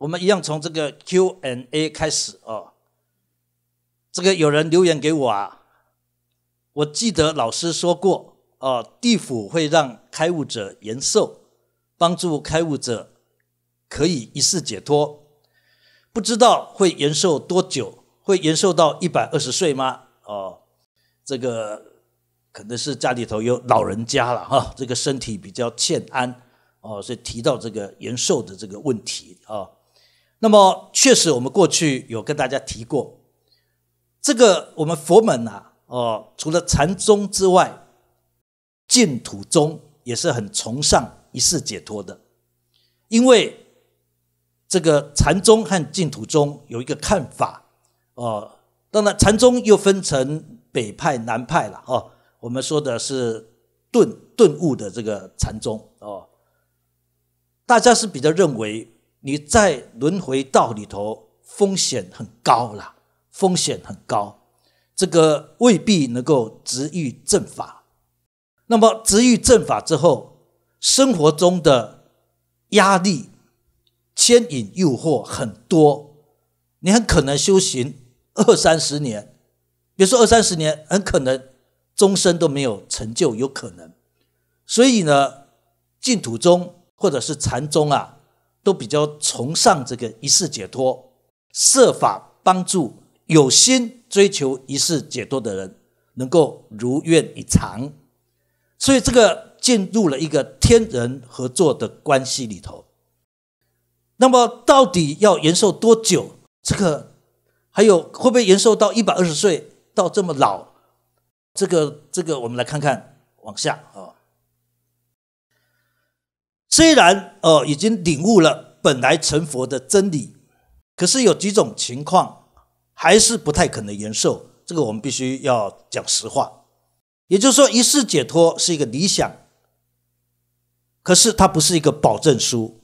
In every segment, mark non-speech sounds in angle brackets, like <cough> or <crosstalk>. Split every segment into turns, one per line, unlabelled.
我们一样从这个 Q&A 开始哦。这个有人留言给我啊，我记得老师说过哦，地府会让开悟者延寿，帮助开悟者可以一世解脱。不知道会延寿多久？会延寿到一百二十岁吗？哦，这个可能是家里头有老人家了哈，这个身体比较欠安哦，所以提到这个延寿的这个问题啊。那么，确实我们过去有跟大家提过，这个我们佛门呐，哦，除了禅宗之外，净土宗也是很崇尚一世解脱的，因为这个禅宗和净土宗有一个看法，哦，当然禅宗又分成北派、南派了，哦，我们说的是顿顿悟的这个禅宗，哦，大家是比较认为。你在轮回道里头风险很高了，风险很高，这个未必能够直遇正法。那么直遇正法之后，生活中的压力、牵引、诱惑很多，你很可能修行二三十年，别说二三十年，很可能终身都没有成就，有可能。所以呢，净土宗或者是禅宗啊。都比较崇尚这个一世解脱，设法帮助有心追求一世解脱的人能够如愿以偿，所以这个进入了一个天人合作的关系里头。那么到底要延寿多久？这个还有会不会延寿到一百二十岁到这么老？这个这个我们来看看往下啊。虽然哦已经领悟了本来成佛的真理，可是有几种情况还是不太可能延寿。这个我们必须要讲实话。也就是说，一世解脱是一个理想，可是它不是一个保证书，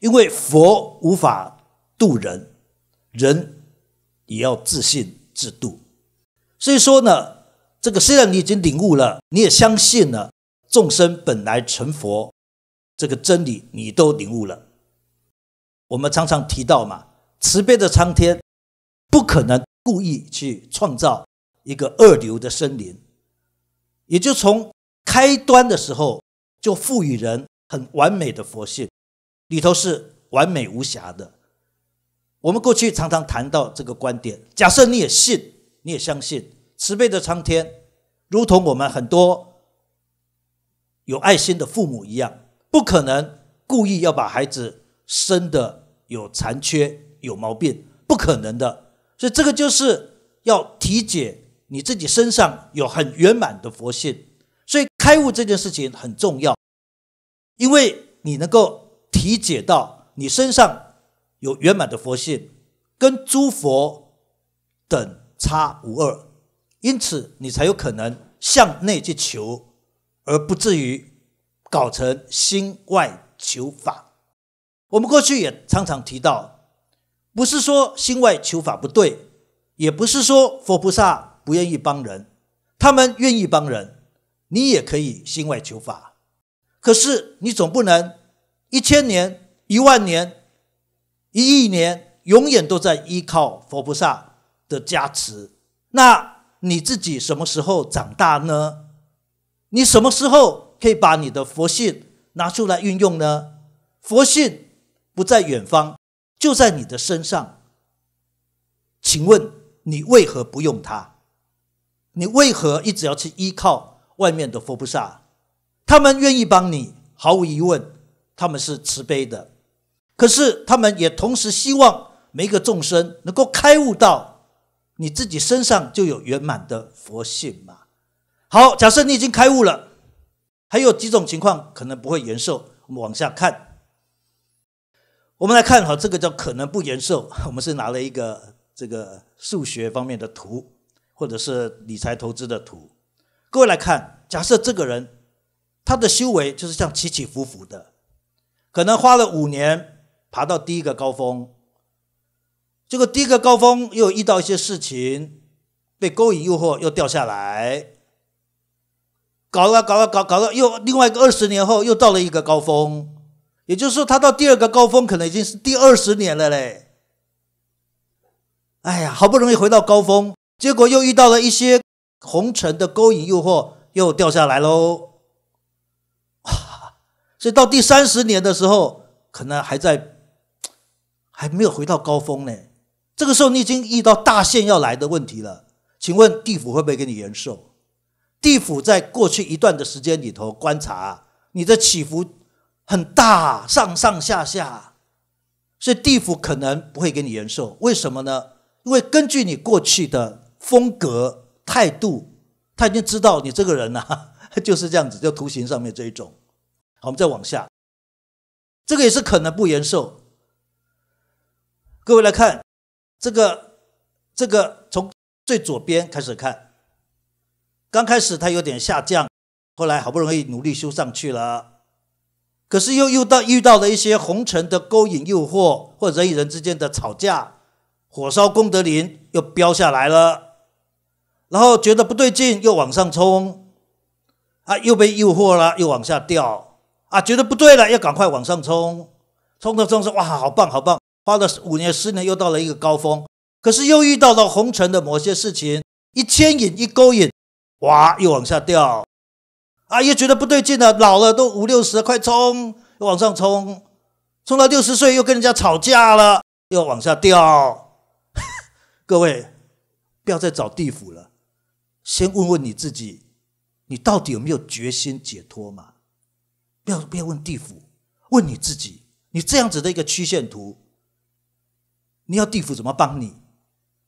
因为佛无法渡人，人也要自信自度。所以说呢，这个虽然你已经领悟了，你也相信了众生本来成佛。这个真理你都领悟了。我们常常提到嘛，慈悲的苍天不可能故意去创造一个二流的森林，也就从开端的时候就赋予人很完美的佛性，里头是完美无瑕的。我们过去常常谈到这个观点，假设你也信，你也相信慈悲的苍天，如同我们很多有爱心的父母一样。不可能故意要把孩子生的有残缺、有毛病，不可能的。所以这个就是要体解你自己身上有很圆满的佛性。所以开悟这件事情很重要，因为你能够体解到你身上有圆满的佛性，跟诸佛等差无二，因此你才有可能向内去求，而不至于。搞成心外求法，我们过去也常常提到，不是说心外求法不对，也不是说佛菩萨不愿意帮人，他们愿意帮人，你也可以心外求法。可是你总不能一千年、一万年、一亿年，永远都在依靠佛菩萨的加持。那你自己什么时候长大呢？你什么时候？可以把你的佛性拿出来运用呢？佛性不在远方，就在你的身上。请问你为何不用它？你为何一直要去依靠外面的佛菩萨？他们愿意帮你，毫无疑问，他们是慈悲的。可是他们也同时希望每一个众生能够开悟到你自己身上就有圆满的佛性嘛？好，假设你已经开悟了。还有几种情况可能不会延寿，我们往下看。我们来看哈，这个叫可能不延寿。<laughs> 我们是拿了一个这个数学方面的图，或者是理财投资的图。各位来看，假设这个人他的修为就是这样起起伏伏的，可能花了五年爬到第一个高峰，结果第一个高峰又遇到一些事情，被勾引诱惑又掉下来。搞了搞了搞搞了，又另外一个二十年后又到了一个高峰，也就是说，他到第二个高峰可能已经是第二十年了嘞。哎呀，好不容易回到高峰，结果又遇到了一些红尘的勾引诱惑，又掉下来喽。<laughs> 所以到第三十年的时候，可能还在，还没有回到高峰呢。这个时候，你已经遇到大限要来的问题了。请问地府会不会给你延寿？地府在过去一段的时间里头观察你的起伏很大，上上下下，所以地府可能不会给你延寿。为什么呢？因为根据你过去的风格态度，他已经知道你这个人呐 <laughs> 就是这样子，就图形上面这一种。好，我们再往下，这个也是可能不延寿。各位来看，这个这个从最左边开始看，刚开始它有点下降，后来好不容易努力修上去了，可是又遇到遇到了一些红尘的勾引诱惑，或者人与人之间的吵架，火烧功德林又飙下来了，然后觉得不对劲，又往上冲，啊，又被诱惑了，又往下掉。啊，觉得不对了，要赶快往上冲，冲着冲着，哇，好棒好棒！花了五年十年，又到了一个高峰，可是又遇到了红尘的某些事情，一牵引一勾引，哇，又往下掉。啊，又觉得不对劲了，老了都五六十，快冲，又往上冲，冲到六十岁又跟人家吵架了，又往下掉。<laughs> 各位，不要再找地府了，先问问你自己，你到底有没有决心解脱嘛？不要不要问地府，问你自己。你这样子的一个曲线图，你要地府怎么帮你？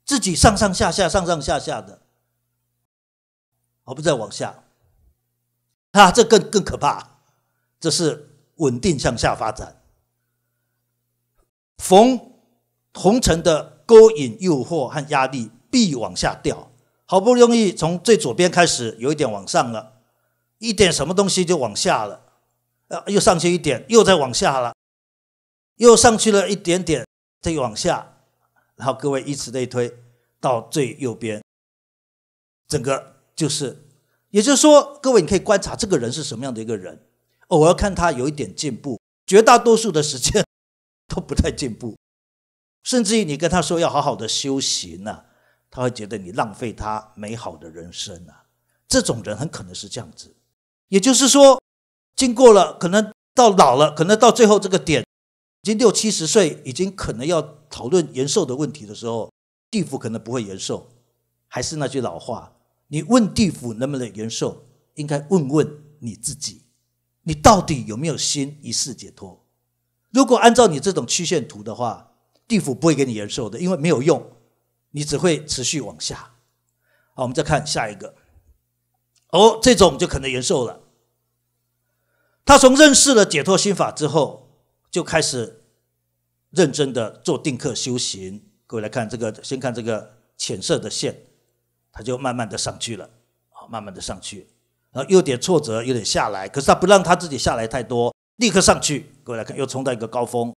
自己上上下下，上上下下的，而不再往下。啊，这更更可怕。这是稳定向下发展。逢红尘的勾引、诱惑和压力，必往下掉。好不容易从最左边开始有一点往上了，一点什么东西就往下了。呃，又上去一点，又再往下了，又上去了一点点，再往下，然后各位以此类推，到最右边，整个就是，也就是说，各位你可以观察这个人是什么样的一个人，偶尔看他有一点进步，绝大多数的时间都不太进步，甚至于你跟他说要好好的修行呢，他会觉得你浪费他美好的人生啊，这种人很可能是这样子，也就是说。经过了，可能到老了，可能到最后这个点，已经六七十岁，已经可能要讨论延寿的问题的时候，地府可能不会延寿。还是那句老话，你问地府能不能延寿，应该问问你自己，你到底有没有心一世解脱？如果按照你这种曲线图的话，地府不会给你延寿的，因为没有用，你只会持续往下。好，我们再看下一个，哦，这种就可能延寿了。他从认识了解脱心法之后，就开始认真的做定课修行。各位来看这个，先看这个浅色的线，他就慢慢的上去了，好，慢慢的上去，然后有点挫折，有点下来，可是他不让他自己下来太多，立刻上去。各位来看，又冲到一个高峰，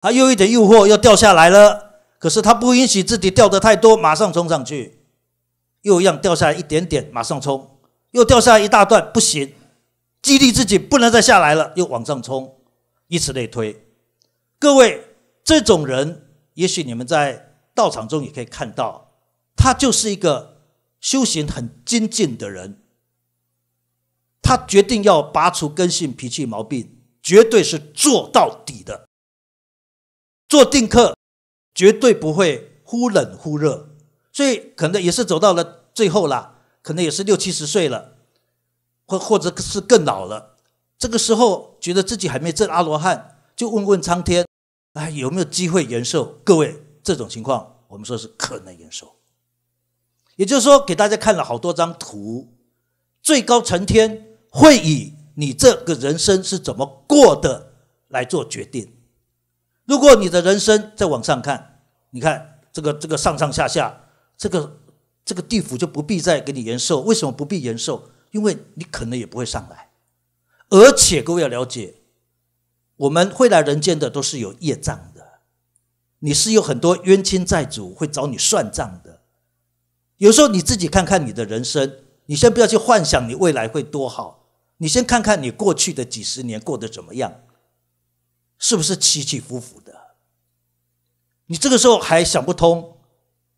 他又一点诱惑，又掉下来了，可是他不允许自己掉的太多，马上冲上去，又一样掉下来一点点，马上冲，又掉下来一大段，不行。激励自己不能再下来了，又往上冲，以此类推。各位，这种人，也许你们在道场中也可以看到，他就是一个修行很精进的人。他决定要拔除根性脾气毛病，绝对是做到底的。做定课绝对不会忽冷忽热，所以可能也是走到了最后啦，可能也是六七十岁了。或或者是更老了，这个时候觉得自己还没证阿罗汉，就问问苍天，哎，有没有机会延寿？各位，这种情况我们说是可能延寿。也就是说，给大家看了好多张图，最高成天会以你这个人生是怎么过的来做决定。如果你的人生再往上看，你看这个这个上上下下，这个这个地府就不必再给你延寿。为什么不必延寿？因为你可能也不会上来，而且各位要了解，我们会来人间的都是有业障的，你是有很多冤亲债主会找你算账的。有时候你自己看看你的人生，你先不要去幻想你未来会多好，你先看看你过去的几十年过得怎么样。是不是起起伏伏的？你这个时候还想不通，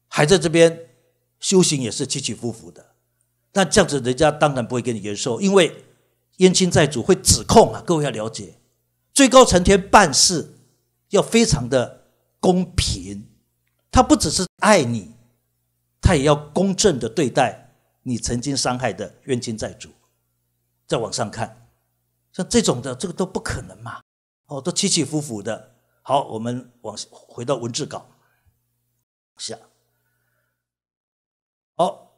还在这边修行也是起起伏伏的。那这样子，人家当然不会给你延寿，因为冤亲债主会指控啊。各位要了解，最高层天办事要非常的公平，他不只是爱你，他也要公正的对待你曾经伤害的冤亲债主。再往上看，像这种的，这个都不可能嘛。哦，都起起伏伏的。好，我们往回到文字稿下。好，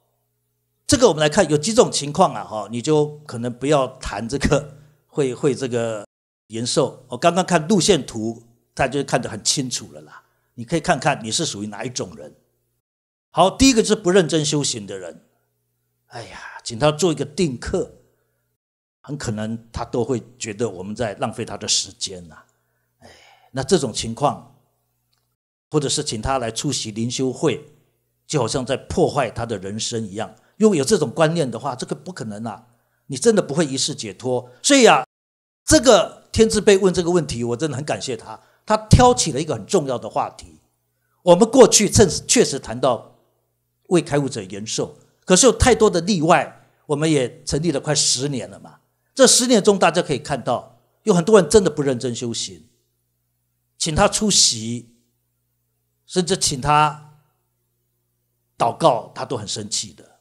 这个我们来看，有几种情况啊，哈，你就可能不要谈这个 <laughs> 会会这个延寿。我刚刚看路线图，大家就看得很清楚了啦。你可以看看你是属于哪一种人。好，第一个是不认真修行的人。哎呀，请他做一个定课。很可能他都会觉得我们在浪费他的时间呐，哎，那这种情况，或者是请他来出席灵修会，就好像在破坏他的人生一样。如果有这种观念的话，这个不可能啊！你真的不会一世解脱。所以啊，这个天智被问这个问题，我真的很感谢他，他挑起了一个很重要的话题。我们过去正确实谈到为开悟者延寿，可是有太多的例外，我们也成立了快十年了嘛。这十年中，大家可以看到，有很多人真的不认真修行，请他出席，甚至请他祷告，他都很生气的。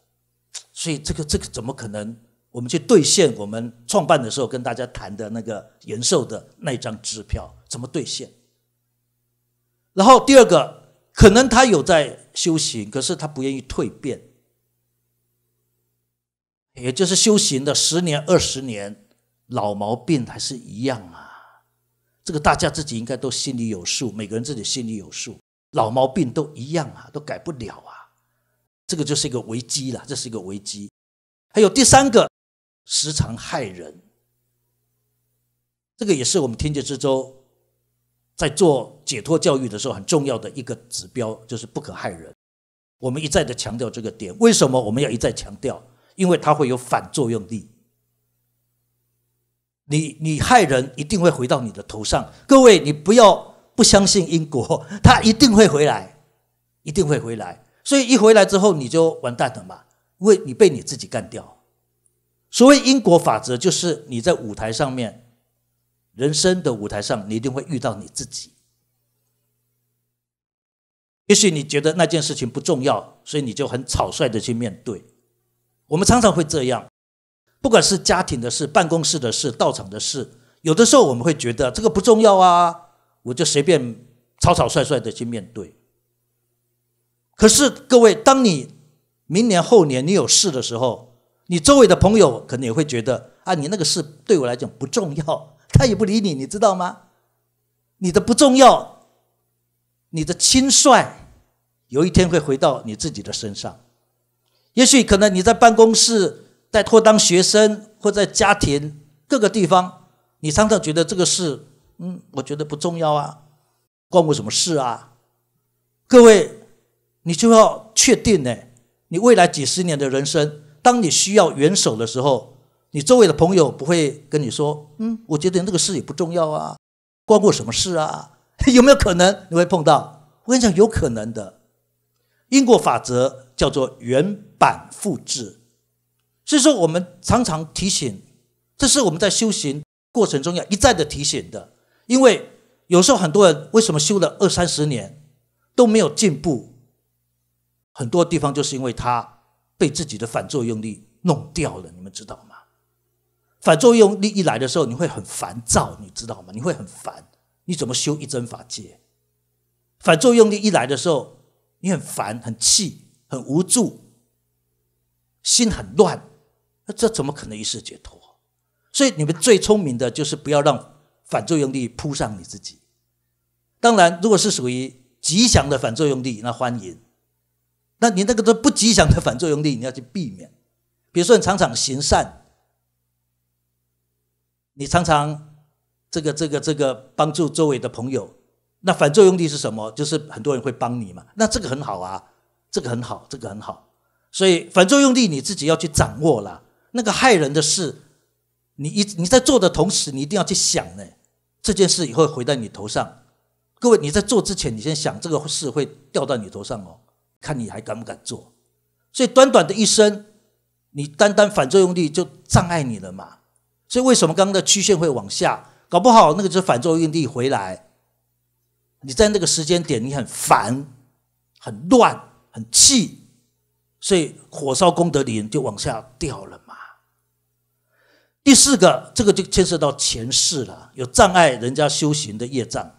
所以，这个这个怎么可能？我们去兑现我们创办的时候跟大家谈的那个延寿的那一张支票，怎么兑现？然后第二个，可能他有在修行，可是他不愿意蜕变。也就是修行的十年、二十年，老毛病还是一样啊。这个大家自己应该都心里有数，每个人自己心里有数，老毛病都一样啊，都改不了啊。这个就是一个危机了，这是一个危机。还有第三个，时常害人，这个也是我们天界之舟在做解脱教育的时候很重要的一个指标，就是不可害人。我们一再的强调这个点，为什么我们要一再强调？因为它会有反作用力，你你害人一定会回到你的头上。各位，你不要不相信因果，<laughs> 它一定会回来，一定会回来。所以一回来之后你就完蛋了嘛，因为你被你自己干掉。所谓因果法则，就是你在舞台上面，人生的舞台上，你一定会遇到你自己。也许你觉得那件事情不重要，所以你就很草率的去面对。我们常常会这样，不管是家庭的事、办公室的事、道场的事，有的时候我们会觉得这个不重要啊，我就随便草草率率的去面对。可是各位，当你明年后年你有事的时候，你周围的朋友可能也会觉得啊，你那个事对我来讲不重要，他也不理你，你知道吗？你的不重要，你的轻率，有一天会回到你自己的身上。也许可能你在办公室，在或当学生，或在家庭各个地方，你常常觉得这个事，嗯，我觉得不重要啊，关我什么事啊？各位，你就要确定呢，你未来几十年的人生，当你需要援手的时候，你周围的朋友不会跟你说，嗯，我觉得那个事也不重要啊，关我什么事啊？<laughs> 有没有可能你会碰到？我跟你讲，有可能的，因果法则。叫做原版复制，所以说我们常常提醒，这是我们在修行过程中要一再的提醒的。因为有时候很多人为什么修了二三十年都没有进步，很多地方就是因为他被自己的反作用力弄掉了，你们知道吗？反作用力一来的时候，你会很烦躁，你知道吗？你会很烦，你怎么修一真法界？反作用力一来的时候，你很烦，很气。很无助，心很乱，那这怎么可能一世解脱？所以你们最聪明的就是不要让反作用力扑上你自己。当然，如果是属于吉祥的反作用力，那欢迎；那你那个都不吉祥的反作用力，你要去避免。比如说，你常常行善，你常常这个这个这个帮助周围的朋友，那反作用力是什么？就是很多人会帮你嘛，那这个很好啊。这个很好，这个很好，所以反作用力你自己要去掌握了。那个害人的事，你一你在做的同时，你一定要去想呢，这件事也会回到你头上。各位，你在做之前，你先想这个事会掉到你头上哦，看你还敢不敢做。所以短短的一生，你单单反作用力就障碍你了嘛。所以为什么刚刚的曲线会往下？搞不好那个就是反作用力回来。你在那个时间点，你很烦、很乱、很气，所以火烧功德林就往下掉了嘛。第四个，这个就牵涉到前世了，有障碍人家修行的业障。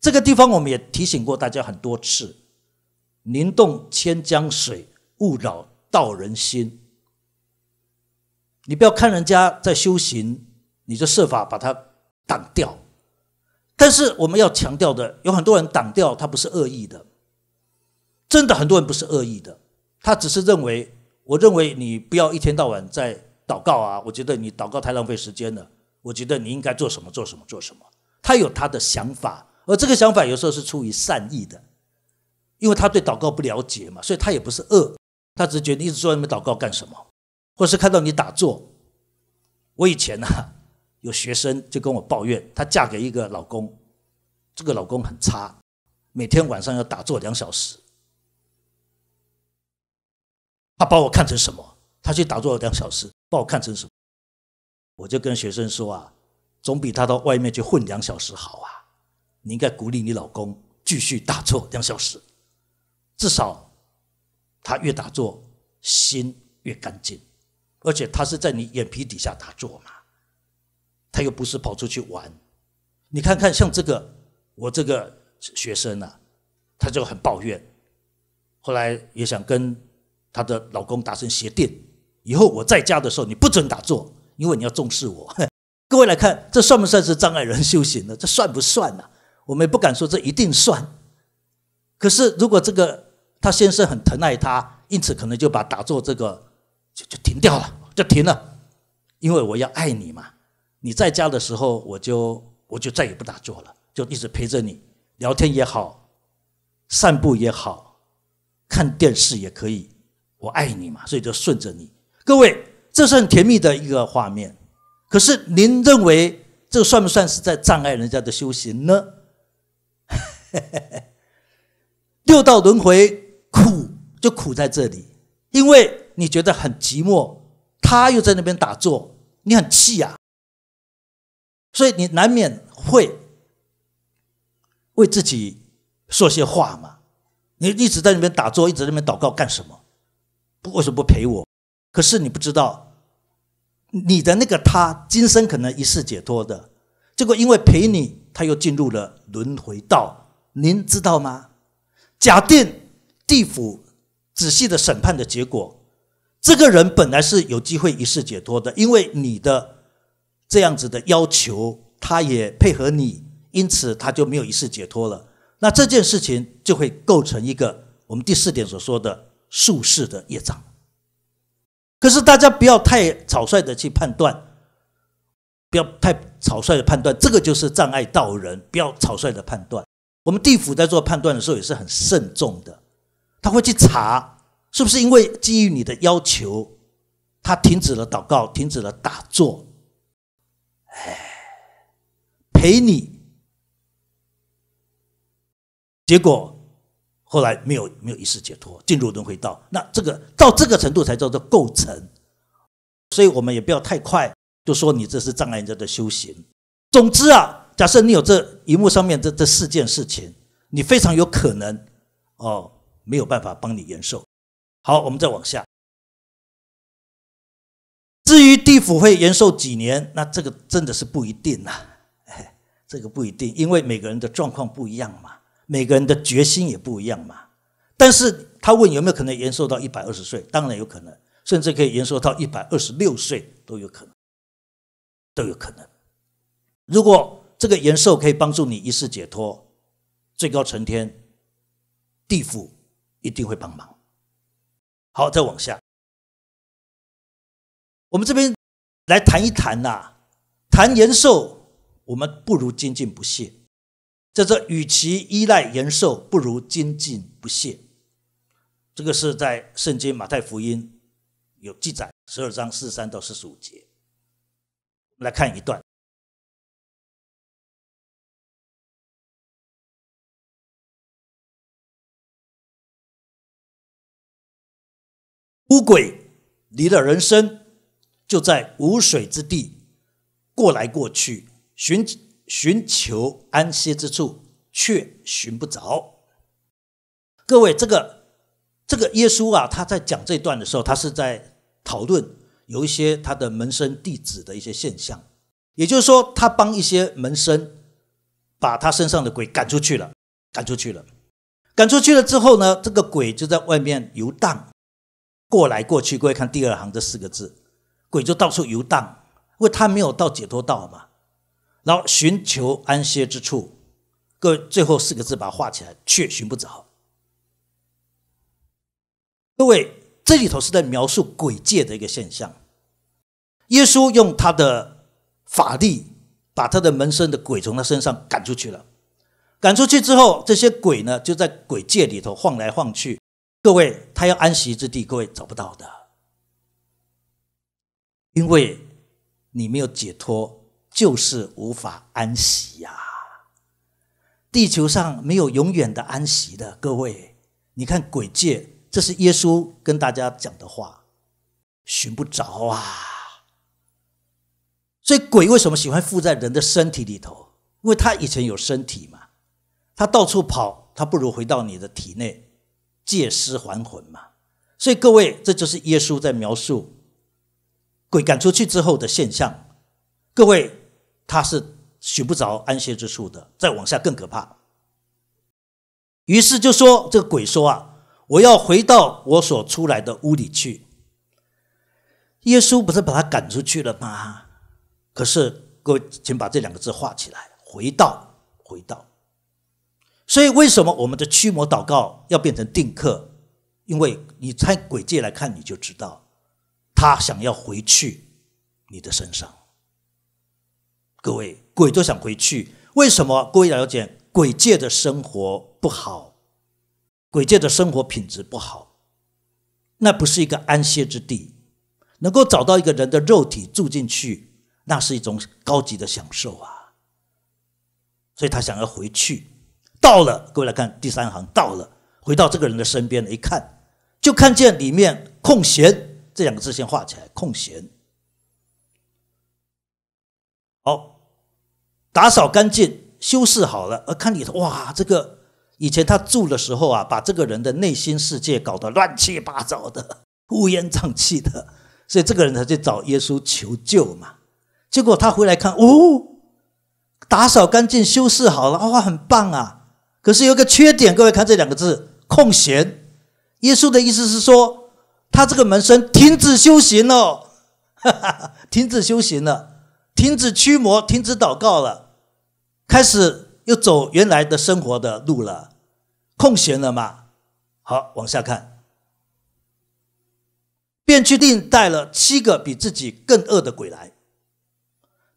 这个地方我们也提醒过大家很多次：宁动千江水，勿扰道人心。你不要看人家在修行，你就设法把它挡掉。但是我们要强调的，有很多人挡掉，他不是恶意的，真的很多人不是恶意的，他只是认为，我认为你不要一天到晚在祷告啊，我觉得你祷告太浪费时间了，我觉得你应该做什么做什么做什么，他有他的想法，而这个想法有时候是出于善意的，因为他对祷告不了解嘛，所以他也不是恶，他只是觉得你一直坐在那边祷告干什么，或是看到你打坐，我以前呢。有学生就跟我抱怨，她嫁给一个老公，这个老公很差，每天晚上要打坐两小时。他把我看成什么？他去打坐两小时，把我看成什么？我就跟学生说啊，总比他到外面去混两小时好啊！你应该鼓励你老公继续打坐两小时，至少他越打坐心越干净，而且他是在你眼皮底下打坐嘛。他又不是跑出去玩，你看看像这个我这个学生啊，他就很抱怨，后来也想跟她的老公达成协定，以后我在家的时候你不准打坐，因为你要重视我。<laughs> 各位来看，这算不算是障碍人修行呢？这算不算呢？我们也不敢说这一定算。可是如果这个他先生很疼爱她，因此可能就把打坐这个就就停掉了，就停了，因为我要爱你嘛。你在家的时候，我就我就再也不打坐了，就一直陪着你，聊天也好，散步也好，看电视也可以，我爱你嘛，所以就顺着你。各位，这是很甜蜜的一个画面。可是您认为这算不算是在障碍人家的修行呢？<laughs> 六道轮回苦就苦在这里，因为你觉得很寂寞，他又在那边打坐，你很气呀。所以你难免会为自己说些话嘛？你一直在那边打坐，一直在那边祷告干什么？不为什么不陪我？可是你不知道，你的那个他今生可能一世解脱的，结果因为陪你，他又进入了轮回道。您知道吗？假定地府仔细的审判的结果，这个人本来是有机会一世解脱的，因为你的。这样子的要求，他也配合你，因此他就没有一世解脱了。那这件事情就会构成一个我们第四点所说的术士的业障。可是大家不要太草率的去判断，不要太草率的判断，这个就是障碍道人。不要草率的判断。我们地府在做判断的时候也是很慎重的，他会去查是不是因为基于你的要求，他停止了祷告，停止了打坐。哎，陪你，结果后来没有没有一世解脱，进入轮回道。那这个到这个程度才叫做构成，所以我们也不要太快就说你这是障碍人家的修行。总之啊，假设你有这荧幕上面这这四件事情，你非常有可能哦没有办法帮你延寿。好，我们再往下。至于地府会延寿几年，那这个真的是不一定呐，哎，<laughs> 这个不一定，因为每个人的状况不一样嘛，每个人的决心也不一样嘛。但是他问有没有可能延寿到一百二十岁，当然有可能，甚至可以延寿到一百二十六岁都有可能，都有可能。如果这个延寿可以帮助你一世解脱，最高成天，地府一定会帮忙。好，再往下。我们这边来谈一谈呐，谈延寿，我们不如精进不懈。在这，与其依赖延寿，不如精进不懈。这个是在圣经马太福音有记载，十二章四十三到四十五节。来看一段：乌鬼离了人身，就在无水之地过来过去，寻寻求安歇之处，却寻不着。各位，这个这个耶稣啊，他在讲这段的时候，他是在讨论有一些他的门生弟子的一些现象，也就是说，他帮一些门生把他身上的鬼赶出去了，赶出去了，赶出去了之后呢，这个鬼就在外面游荡。过来过去，各位看第二行这四个字，鬼就到处游荡，因为他没有到解脱道嘛。然后寻求安歇之处，各位最后四个字把它画起来，却寻不着。各位这里头是在描述鬼界的一个现象。耶稣用他的法力，把他的门生的鬼从他身上赶出去了。赶出去之后，这些鬼呢就在鬼界里头晃来晃去。各位，他要安息之地，各位找不到的，因为你没有解脱，就是无法安息呀。地球上没有永远的安息的，各位，你看鬼界，这是耶稣跟大家讲的话，寻不着啊。所以鬼为什么喜欢附在人的身体里头？因为他以前有身体嘛，他到处跑，他不如回到你的体内。借尸还魂嘛，所以各位，这就是耶稣在描述鬼赶出去之后的现象。各位，他是寻不着安歇之处的，再往下更可怕。于是就说这个鬼说啊，我要回到我所出来的屋里去。耶稣不是把他赶出去了吗？可是各位，请把这两个字画起来，回到，回到。所以，为什么我们的驱魔祷告要变成定课？因为你在鬼界来看，你就知道他想要回去你的身上。各位，鬼都想回去，为什么？各位了解，鬼界的生活不好，鬼界的生活品质不好，那不是一个安歇之地。能够找到一个人的肉体住进去，那是一种高级的享受啊。所以他想要回去。到了，各位来看第三行，到了，回到这个人的身边一看，就看见里面空闲这两个字先画起来，空闲。好，打扫干净，修饰好了，而看里头，哇，这个以前他住的时候啊，把这个人的内心世界搞得乱七八糟的，乌烟瘴气的，所以这个人他就找耶稣求救嘛。结果他回来看，哦，打扫干净，修饰好了，哇，很棒啊。可是有个缺点，各位看这两个字“空闲”。耶稣的意思是说，他这个门生停止修行了，哈 <laughs> 哈停止修行了，停止驱魔，停止祷告了，开始又走原来的生活的路了，空闲了嘛？好，往下看，便去定带了七个比自己更恶的鬼来，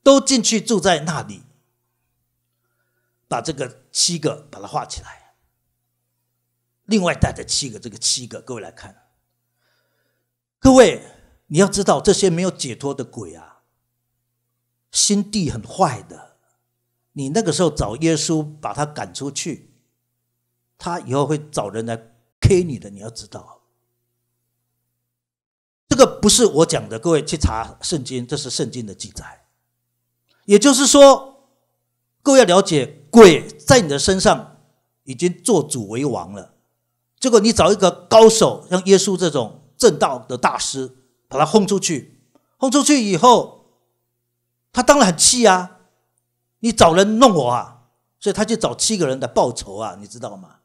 都进去住在那里。把这个七个把它画起来，另外带着七个，这个七个，各位来看，各位你要知道，这些没有解脱的鬼啊，心地很坏的。你那个时候找耶稣把他赶出去，他以后会找人来 K 你的，你要知道，这个不是我讲的，各位去查圣经，这是圣经的记载，也就是说。各位要了解，鬼在你的身上已经做主为王了。结果你找一个高手，像耶稣这种正道的大师，把他轰出去。轰出去以后，他当然很气啊！你找人弄我啊！所以他就找七个人来报仇啊！你知道吗？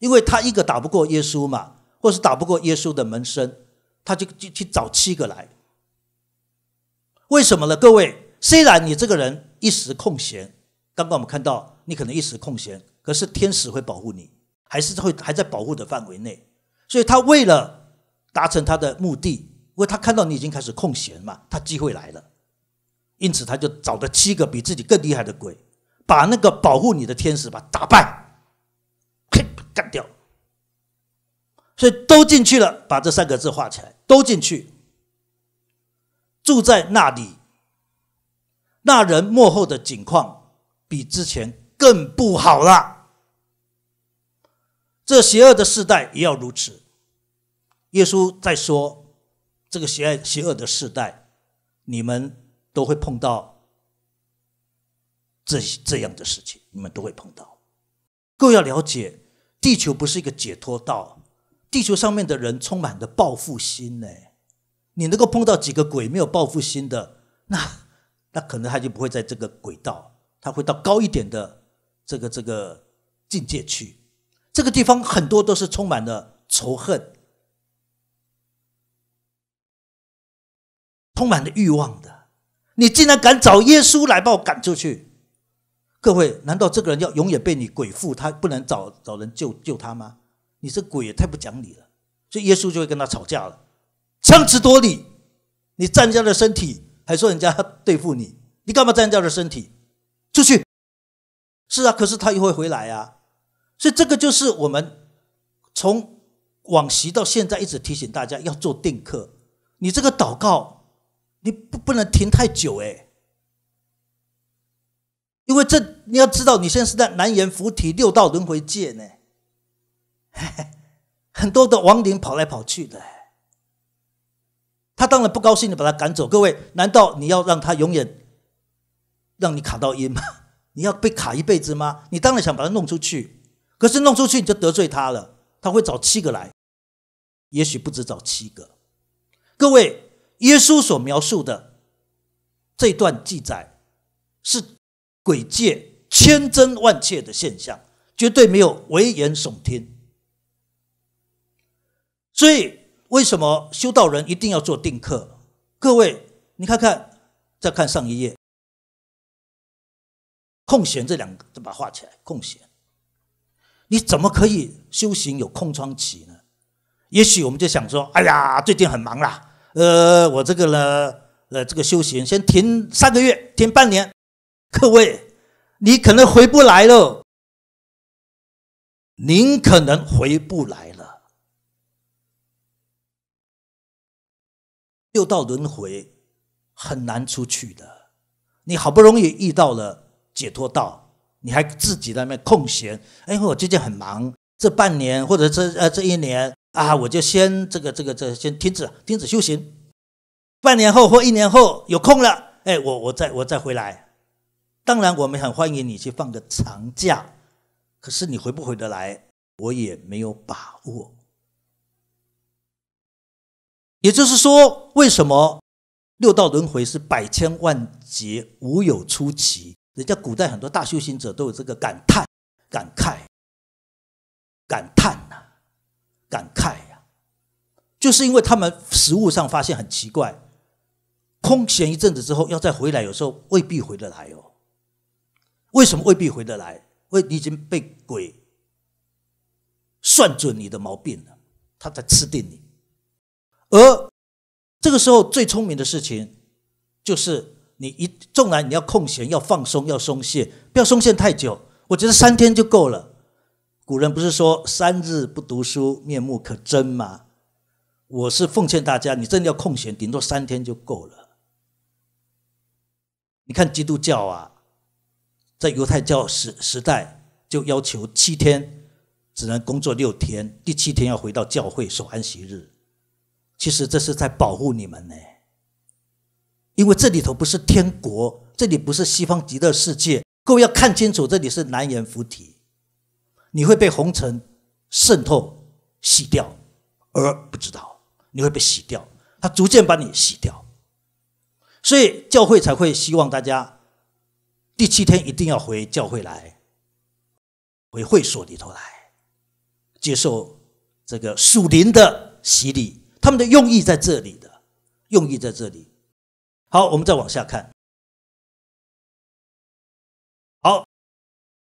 因为他一个打不过耶稣嘛，或是打不过耶稣的门生，他就去去找七个来。为什么呢？各位，虽然你这个人一时空闲。刚刚我们看到，你可能一时空闲，可是天使会保护你，还是会还在保护的范围内。所以他为了达成他的目的，因为他看到你已经开始空闲嘛，他机会来了，因此他就找了七个比自己更厉害的鬼，把那个保护你的天使把打败，嘿，干掉。所以都进去了，把这三个字画起来，都进去，住在那里。那人幕后的景况。比之前更不好了。这邪恶的时代也要如此。耶稣在说，这个邪邪恶的时代，你们都会碰到这这样的事情，你们都会碰到。各位要了解，地球不是一个解脱道，地球上面的人充满着报复心呢。你能够碰到几个鬼没有报复心的，那那可能他就不会在这个轨道，他会到高一点的这个这个境界去。这个地方很多都是充满了仇恨。充满了欲望的，你竟然敢找耶稣来把我赶出去？各位，难道这个人要永远被你鬼附？他不能找找人救救他吗？你这鬼也太不讲理了！所以耶稣就会跟他吵架了，强词夺理。你占人家的身体，还说人家对付你，你干嘛占人家的身体？出去！是啊，可是他又会回来啊。所以这个就是我们从往昔到现在一直提醒大家要做定课。你这个祷告。你不不能停太久哎，因为这你要知道，你现在是在南阎浮提六道轮回界呢，<laughs> 很多的亡灵跑来跑去的，他当然不高兴，你把他赶走。各位，难道你要让他永远让你卡到阴吗？<laughs> 你要被卡一辈子吗？你当然想把它弄出去，可是弄出去你就得罪他了，他会找七个来，也许不止找七个。各位。耶稣所描述的这段记载是鬼界千真万确的现象，绝对没有危言耸听。所以，为什么修道人一定要做定课？各位，你看看，再看上一页，空闲这两个，就把它画起来。空闲，你怎么可以修行有空窗期呢？也许我们就想说，哎呀，最近很忙啦。呃，我这个呢，呃，这个修行先停三个月，停半年。各位，你可能回不来了，您可能回不来了。六道轮回很难出去的，你好不容易遇到了解脱道，你还自己在那空闲。哎，我最近很忙，这半年或者这呃这一年。啊，我就先这个这个这先停止停止修行，半年后或一年后有空了，哎，我我再我再回来。当然，我们很欢迎你去放个长假，可是你回不回得来，我也没有把握。也就是说，为什么六道轮回是百千万劫无有出奇？人家古代很多大修行者都有这个感叹、感慨、感叹呐。感慨呀，就是因为他们实物上发现很奇怪，空闲一阵子之后要再回来，有时候未必回得来哦。为什么未必回得来？因为你已经被鬼算准你的毛病了，他在吃定你。而这个时候最聪明的事情，就是你一纵然你要空闲，要放松，要松懈，不要松懈太久。我觉得三天就够了。古人不是说三日不读书，面目可憎吗？我是奉劝大家，你真的要空闲，顶多三天就够了。你看基督教啊，在犹太教时时代就要求七天只能工作六天，第七天要回到教会守安息日。其实这是在保护你们呢，因为这里头不是天国，这里不是西方极乐世界，各位要看清楚，这里是南阎浮提。你会被红尘渗透、洗掉，而不知道你会被洗掉，它逐渐把你洗掉。所以教会才会希望大家第七天一定要回教会来，回会所里头来，接受这个属灵的洗礼。他们的用意在这里的，用意在这里。好，我们再往下看。好。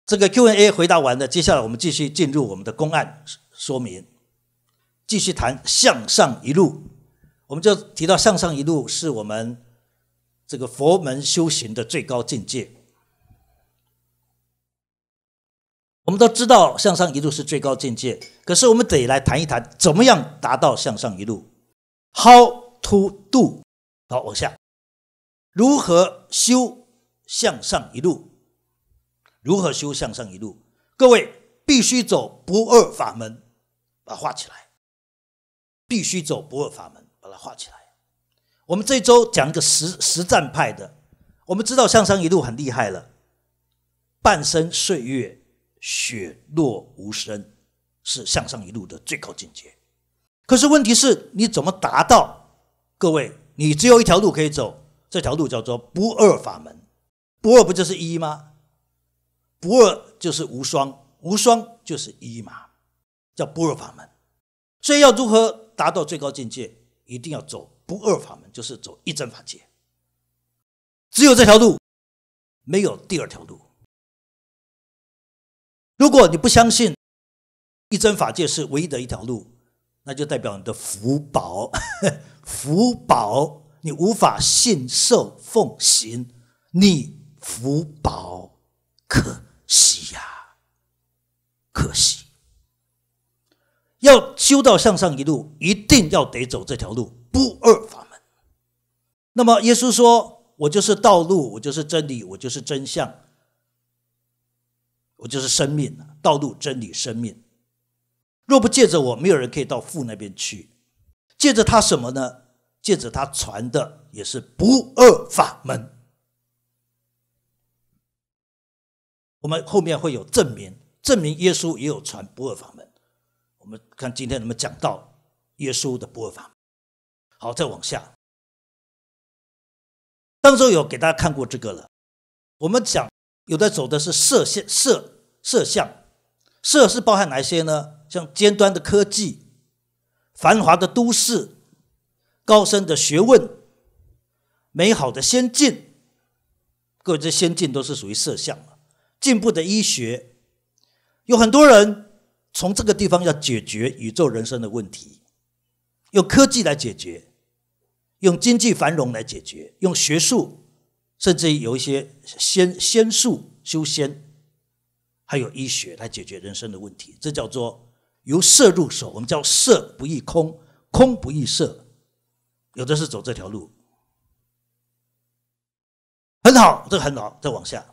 这个 Q&A 回答完了，接下来我们继续进入我们的公案说明，继续谈向上一路。我们就提到向上一路是我们这个佛门修行的最高境界。我们都知道向上一路是最高境界，可是我们得来谈一谈，怎么样达到向上一路？How to do？好，往下，如何修向上一路？如何修向上一路？各位必须走不二法门，把它画起来。必须走不二法门，把它画起来。我们这周讲一个实实战派的，我们知道向上一路很厉害了，半生岁月雪落无声，是向上一路的最高境界。可是问题是你怎么达到？各位，你只有一条路可以走，这条路叫做不二法门。不二不就是一吗？不二就是无双，无双就是一嘛，叫不二法门。所以要如何达到最高境界，一定要走不二法门，就是走一真法界。只有这条路，没有第二条路。如果你不相信一真法界是唯一的一条路，那就代表你的福报，<laughs> 福报你无法信受奉行，你福薄可惜呀，可惜。要修到向上一路，一定要得走这条路不二法门。那么耶稣说：“我就是道路，我就是真理，我就是真相，我就是生命。道路、真理、生命。若不借着我，没有人可以到父那边去。借着他什么呢？借着他传的也是不二法门。我们后面会有证明，证明耶稣也有传不二法门。”我们看今天能不能讲到耶稣的不二法。好，再往下。当中有给大家看过这个了。我们讲有的走的是色相，色色相，色是包含哪些呢？像尖端的科技、繁华的都市、高深的学问、美好的先进。各位，这先进都是属于色相进步的医学，有很多人。从这个地方要解决宇宙人生的问题，用科技来解决，用经济繁荣来解决，用学术，甚至有一些仙仙术修仙，还有医学来解决人生的问题。这叫做由色入手，我们叫色不异空，空不异色。有的是走这条路，很好，这个很好。再往下，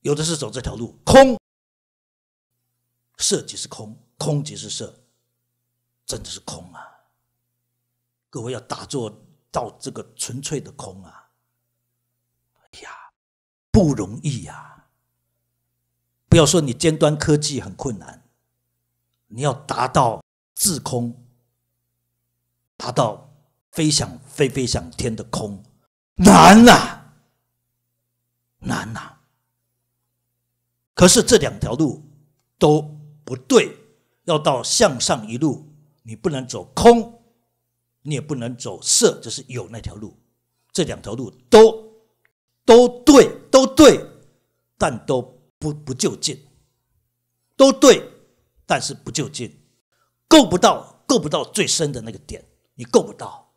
有的是走这条路，空。色即是空，空即是色，真的是空啊！各位要打坐到这个纯粹的空啊！哎呀，不容易呀！不要说你尖端科技很困难，你要达到自空，达到飞翔飞飞向天的空，难呐，难呐！可是这两条路都。不对，要到向上一路，你不能走空，你也不能走色，就是有那条路。这两条路都都对，都对，但都不不就近。都对，但是不就近，够不到，够不到最深的那个点，你够不到。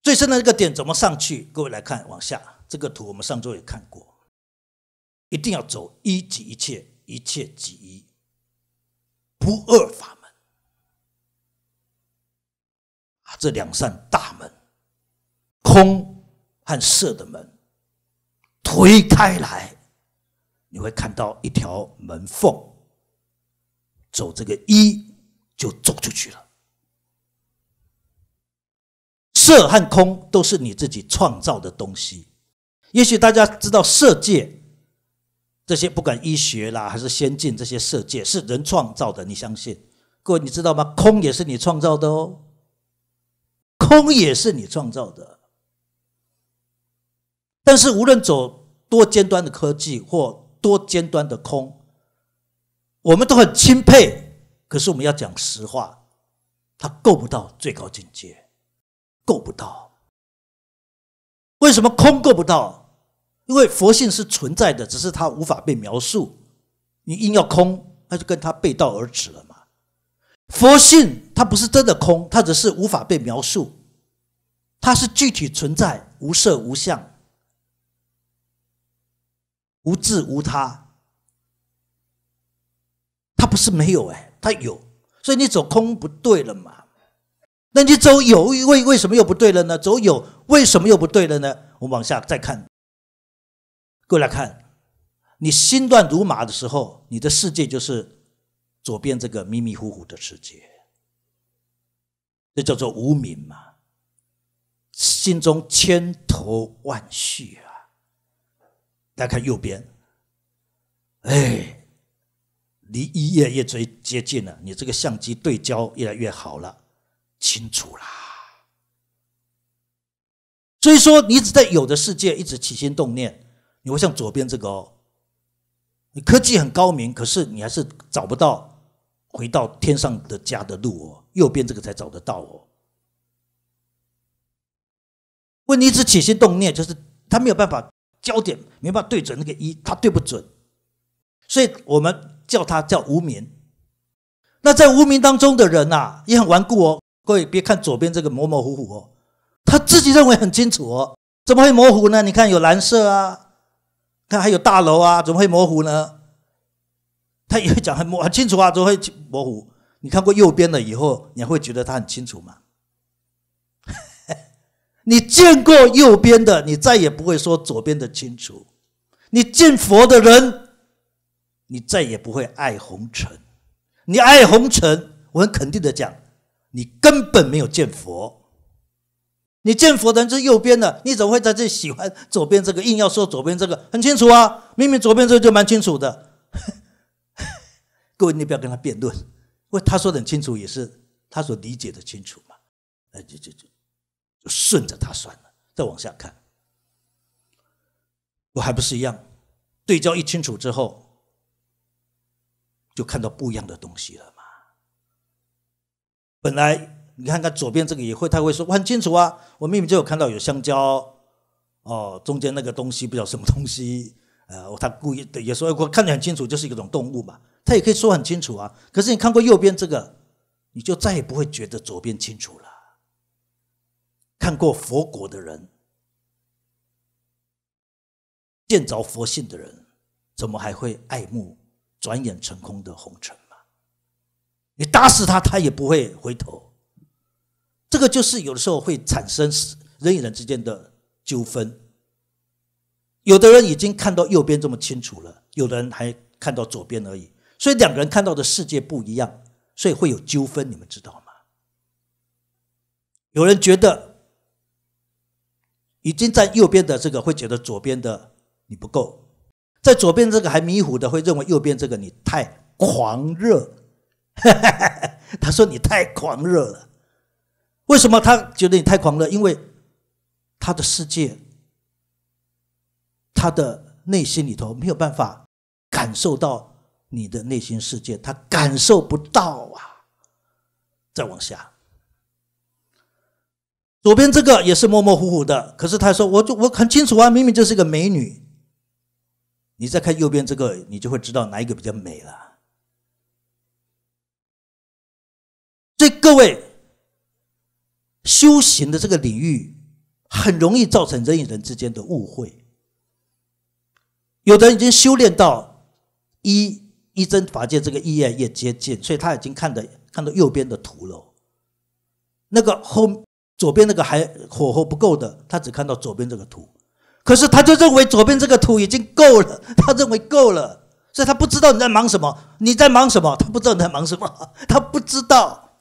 最深的那个点怎么上去？各位来看，往下这个图，我们上周也看过，一定要走一即一切。一切即一，不二法门啊！这两扇大门，空和色的门推开来，你会看到一条门缝，走这个一就走出去了。色和空都是你自己创造的东西。也许大家知道色界。这些不管医学啦，还是先进这些色界是人创造的，你相信？各位你知道吗？空也是你创造的哦，空也是你创造的。但是无论走多尖端的科技或多尖端的空，我们都很钦佩。可是我们要讲实话，它够不到最高境界，够不到。为什么空够不到？因为佛性是存在的，只是它无法被描述。你硬要空，那就跟它背道而驰了嘛。佛性它不是真的空，它只是无法被描述。它是具体存在，无色无相，无自无他。它不是没有哎，它有。所以你走空不对了嘛？那你走有为为什么又不对了呢？走有为什么又不对了呢？我们往下再看。过来看，你心乱如麻的时候，你的世界就是左边这个迷迷糊糊的世界，这叫做无明嘛，心中千头万绪啊。大家看右边，哎，离一越越追接近了，你这个相机对焦越来越好了，清楚啦。所以说，你一直在有的世界一直起心动念，你会像左边这个哦，你科技很高明，可是你还是找不到。回到天上的家的路哦，右边这个才找得到哦。问题是起心动念，就是他没有办法焦点，没办法对准那个一，他对不准，所以我们叫他叫无名。那在无名当中的人呐，也很顽固哦。各位别看左边这个模模糊糊哦，他自己认为很清楚哦，怎么会模糊呢？你看有蓝色啊，看还有大楼啊，怎么会模糊呢？他也会讲很模很清楚啊，怎么会模糊。你看过右边的以后，你会觉得他很清楚吗？<laughs> 你见过右边的，你再也不会说左边的清楚。你见佛的人，你再也不会爱红尘。你爱红尘，我很肯定的讲，你根本没有见佛。你见佛的人是右边的，你怎么会在这喜欢左边这个？硬要说左边这个很清楚啊，明明左边这个就蛮清楚的。<laughs> 各位，你不要跟他辩论，因为他说的很清楚，也是他所理解的清楚嘛。那就就就就顺着他算了。再往下看，我还不是一样？对焦一清楚之后，就看到不一样的东西了。本来你看看左边这个也会，他会说我很清楚啊，我明明就有看到有香蕉哦，中间那个东西不知道什么东西，呃，他故意的也说我看得很清楚，就是一种动物嘛。他也可以说很清楚啊，可是你看过右边这个，你就再也不会觉得左边清楚了。看过佛果的人，见着佛性的人，怎么还会爱慕转眼成空的红尘？你打死他，他也不会回头。这个就是有的时候会产生人与人之间的纠纷。有的人已经看到右边这么清楚了，有的人还看到左边而已。所以两个人看到的世界不一样，所以会有纠纷，你们知道吗？有人觉得已经在右边的这个会觉得左边的你不够，在左边这个还迷糊的会认为右边这个你太狂热。<laughs> 他说你太狂热了，为什么他觉得你太狂热？因为他的世界，他的内心里头没有办法感受到。你的内心世界，他感受不到啊！再往下，左边这个也是模模糊糊的，可是他说：“我就我很清楚啊，明明就是一个美女。”你再看右边这个，你就会知道哪一个比较美了。所以各位，修行的这个领域很容易造成人与人之间的误会。有的人已经修炼到一。一真法界这个意越越接近，所以他已经看的看到右边的图了。那个后左边那个还火候不够的，他只看到左边这个图，可是他就认为左边这个图已经够了，<laughs> 他认为够了，所以他不知道你在忙什么，你在忙什么，他不知道你在忙什么，他不知道，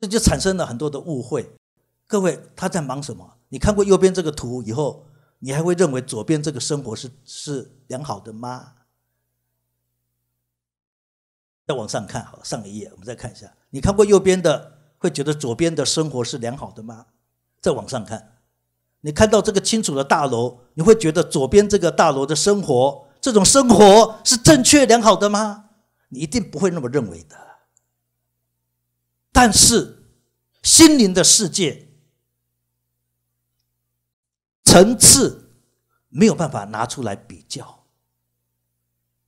这就产生了很多的误会。各位，他在忙什么？你看过右边这个图以后？你还会认为左边这个生活是是良好的吗？再往上看，好，上一页，我们再看一下。你看过右边的，会觉得左边的生活是良好的吗？再往上看，你看到这个清楚的大楼，你会觉得左边这个大楼的生活，这种生活是正确良好的吗？你一定不会那么认为的。但是心灵的世界。层次没有办法拿出来比较，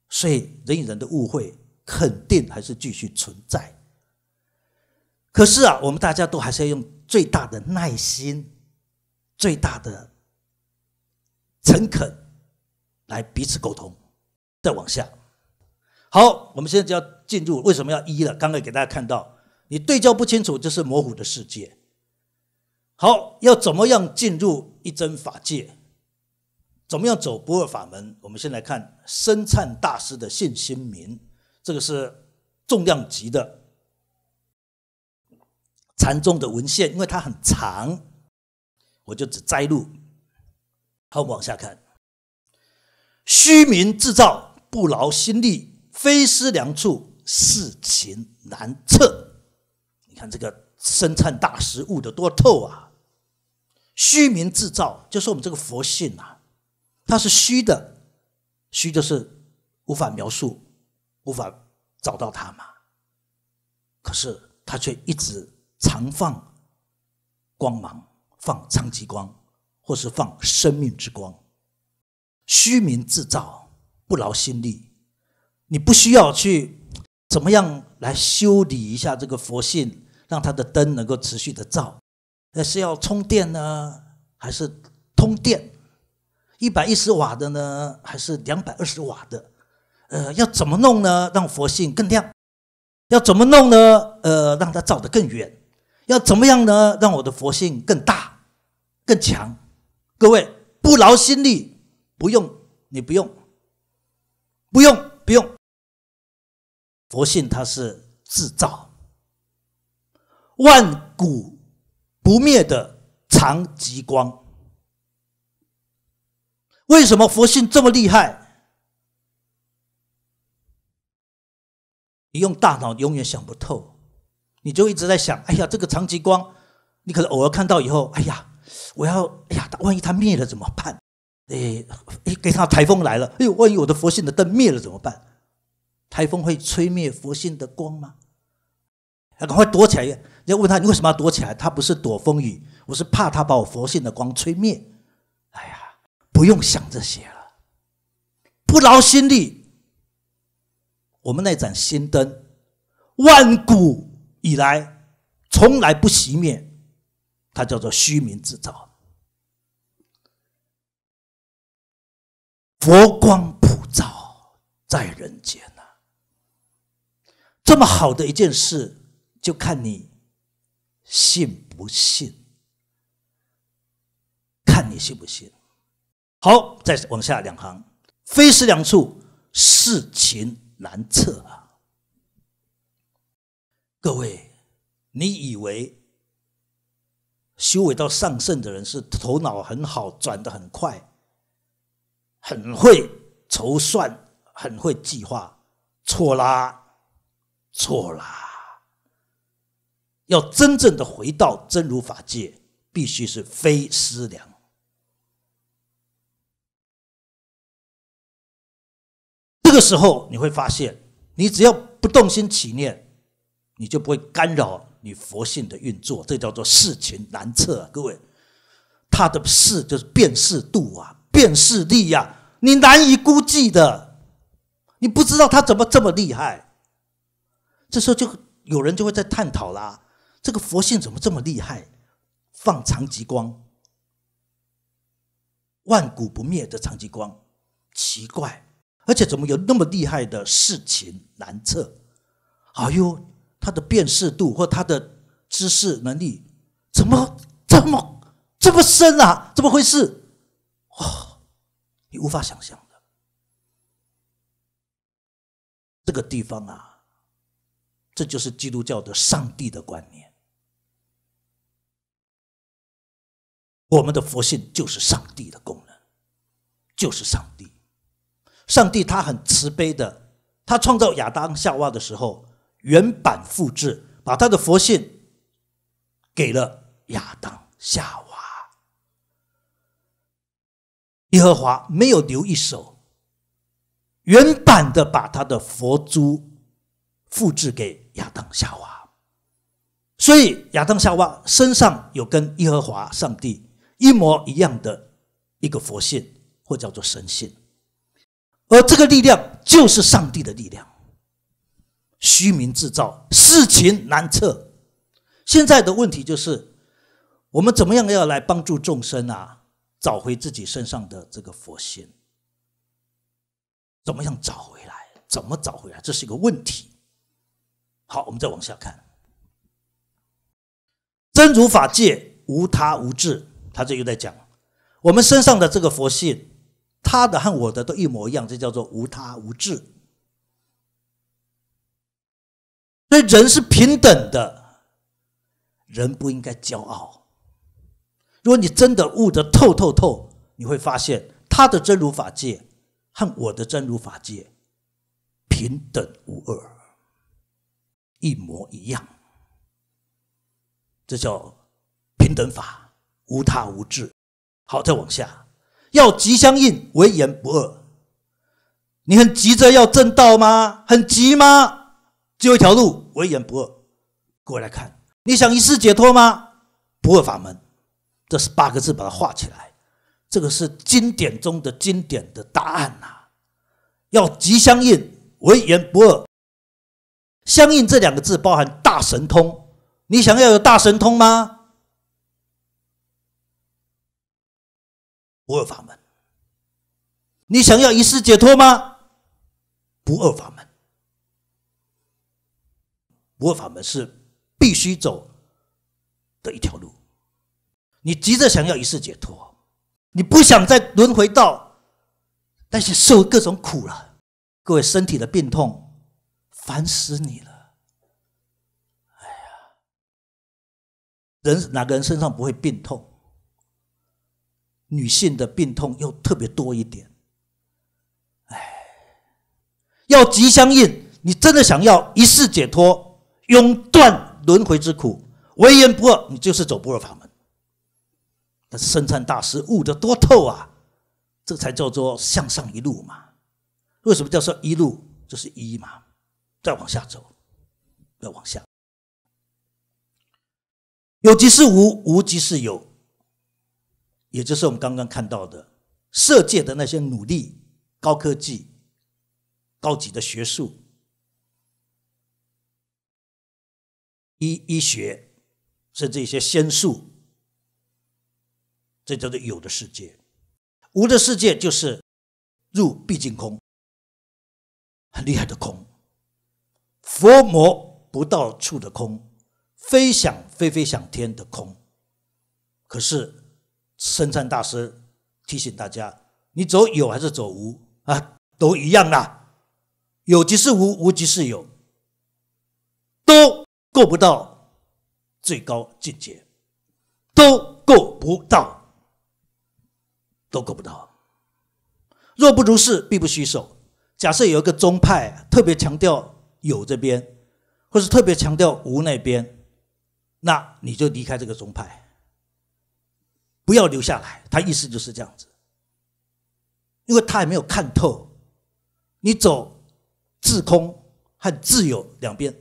所以人与人的误会肯定还是继续存在。可是啊，我们大家都还是要用最大的耐心、最大的诚恳来彼此沟通。再往下，好，我们现在就要进入为什么要一了。刚刚给大家看到，你对焦不清楚，就是模糊的世界。好，要怎么样进入一真法界？怎么样走不二法门？我们先来看深灿大师的信心名，这个是重量级的禅宗的文献，因为它很长，我就只摘录。好，我们往下看：虚名制造，不劳心力，非思量处，事情难测。看这个深灿大师悟得多透啊！虚名自造，就是我们这个佛性啊。它是虚的，虚就是无法描述，无法找到它嘛。可是它却一直常放光芒，放长极光，或是放生命之光。虚名自造，不劳心力。你不需要去怎么样来修理一下这个佛性，让它的灯能够持续的照。那是要充电呢，还是通电？一百一十瓦的呢，还是两百二十瓦的？呃，要怎么弄呢？让佛性更亮？要怎么弄呢？呃，让它照得更远？要怎么样呢？让我的佛性更大、更强？各位不劳心力，不用你不用，不用不用。佛性它是制造，万古不灭的长极光。为什么佛性这么厉害？你用大脑永远想不透，你就一直在想：哎呀，这个长极光，你可能偶尔看到以后，哎呀，我要，哎呀，万一它灭了怎么办？哎，哎，给他台风来了，哎呦，万一我的佛性的灯灭了怎么办？台风会吹灭佛性的光吗？要赶快躲起来！你要问他，你为什么要躲起来？他不是躲风雨，我是怕他把我佛性的光吹灭。哎呀！不用想这些了，不劳心力。我们那盏心灯，万古以来从来不熄灭，它叫做虚名之照。佛光普照在人间呐，这么好的一件事，就看你信不信，看你信不信。好，再往下两行，非是两处，事情难测啊！各位，你以为修为到上圣的人是头脑很好，转得很快，很会筹算，很会计划？错啦，错啦！要真正的回到真如法界，必须是非思量。这个时候你会发现，你只要不动心起念，你就不会干扰你佛性的运作。这叫做事情难测啊。各位，他的事就是辨识度啊，辨识力呀，你难以估计的。你不知道他怎么这么厉害。这时候就有人就会在探讨啦：这个佛性怎么这么厉害？放长极光，万古不灭的长极光，奇怪。而且怎么有那么厉害的事情难测？哎呦，他的辨识度或他的知识能力怎么这么这么深啊？怎么回事？哦，你无法想象的。这个地方啊，这就是基督教的上帝的观念。我们的佛性就是上帝的功能，就是上帝。上帝他很慈悲的，他创造亚当夏娃的时候原版复制，把他的佛性给了亚当夏娃。耶和华没有留一手，原版的把他的佛珠复制给亚当夏娃，所以亚当夏娃身上有跟耶和华上帝一模一样的一个佛性，或叫做神性。而这个力量就是上帝的力量，虚名制造，事情难测。现在的问题就是，我们怎么样要来帮助众生啊，找回自己身上的这个佛性？怎么样找回来？怎么找回来？这是一个问题。好，我们再往下看，真如法界无他无智，他这又在讲我们身上的这个佛性。他的和我的都一模一样，这叫做无他无智。所以人是平等的，人不应该骄傲。如果你真的悟得透透透，你会发现他的真如法界和我的真如法界平等无二，一模一样。这叫平等法，无他无智。好，再往下，要吉相应，为言不二。你很急着要正道吗？很急吗？只有一条路，唯言不二。各位来看，你想一世解脱吗？不二法门，这是八个字，把它画起来。这个是经典中的经典的答案呐。要即相应，唯言不二。相应这两个字包含大神通。你想要有大神通吗？不二法门。你想要一世解脱吗？不二法门。不二法门是必须走的一条路。你急着想要一世解脱，你不想再轮回到，但是受各种苦了。各位身体的病痛烦死你了。哎呀，人哪个人身上不会病痛？女性的病痛又特别多一点。哎，要急相应，你真的想要一世解脱？永断轮回之苦，唯言不二，你就是走不二法门。但是圣禅大师悟得多透啊，这才叫做向上一路嘛。为什么叫做一路？就是一嘛。再往下走，再往下，有即是无，无即是有，也就是我们刚刚看到的色界的那些努力、高科技、高级的学术。医医学，甚至一些仙术，这叫做有的世界；无的世界就是入毕竟空，很厉害的空，佛魔不到处的空，飞想飞飞想天的空。可是深山大师提醒大家：你走有还是走无啊？都一样啦，有即是无，无即是有，都。够不到最高境界，都够不到，都够不到。若不如是，必不虚受。假设有一个宗派特别强调有这边，或是特别强调无那边，那你就离开这个宗派，不要留下来。他意思就是这样子，因为他还没有看透，你走自空和自有两边。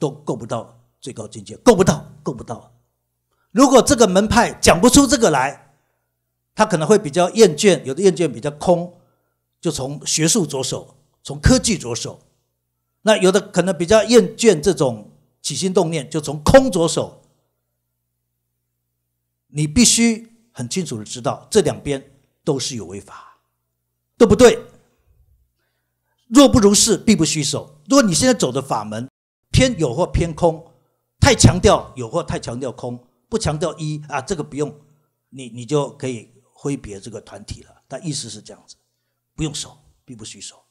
都够不到最高境界，够不到，够不到。如果这个门派讲不出这个来，他可能会比较厌倦，有的厌倦比较空，就从学术着手，从科技着手。那有的可能比较厌倦这种起心动念，就从空着手。你必须很清楚的知道，这两边都是有违法，都不对。若不如是，必不虚守。如果你现在走的法门，偏有或偏空，太强调有或太强调空，不强调一啊，这个不用，你你就可以挥别这个团体了。但意思是这样子，不用守，必不虚守。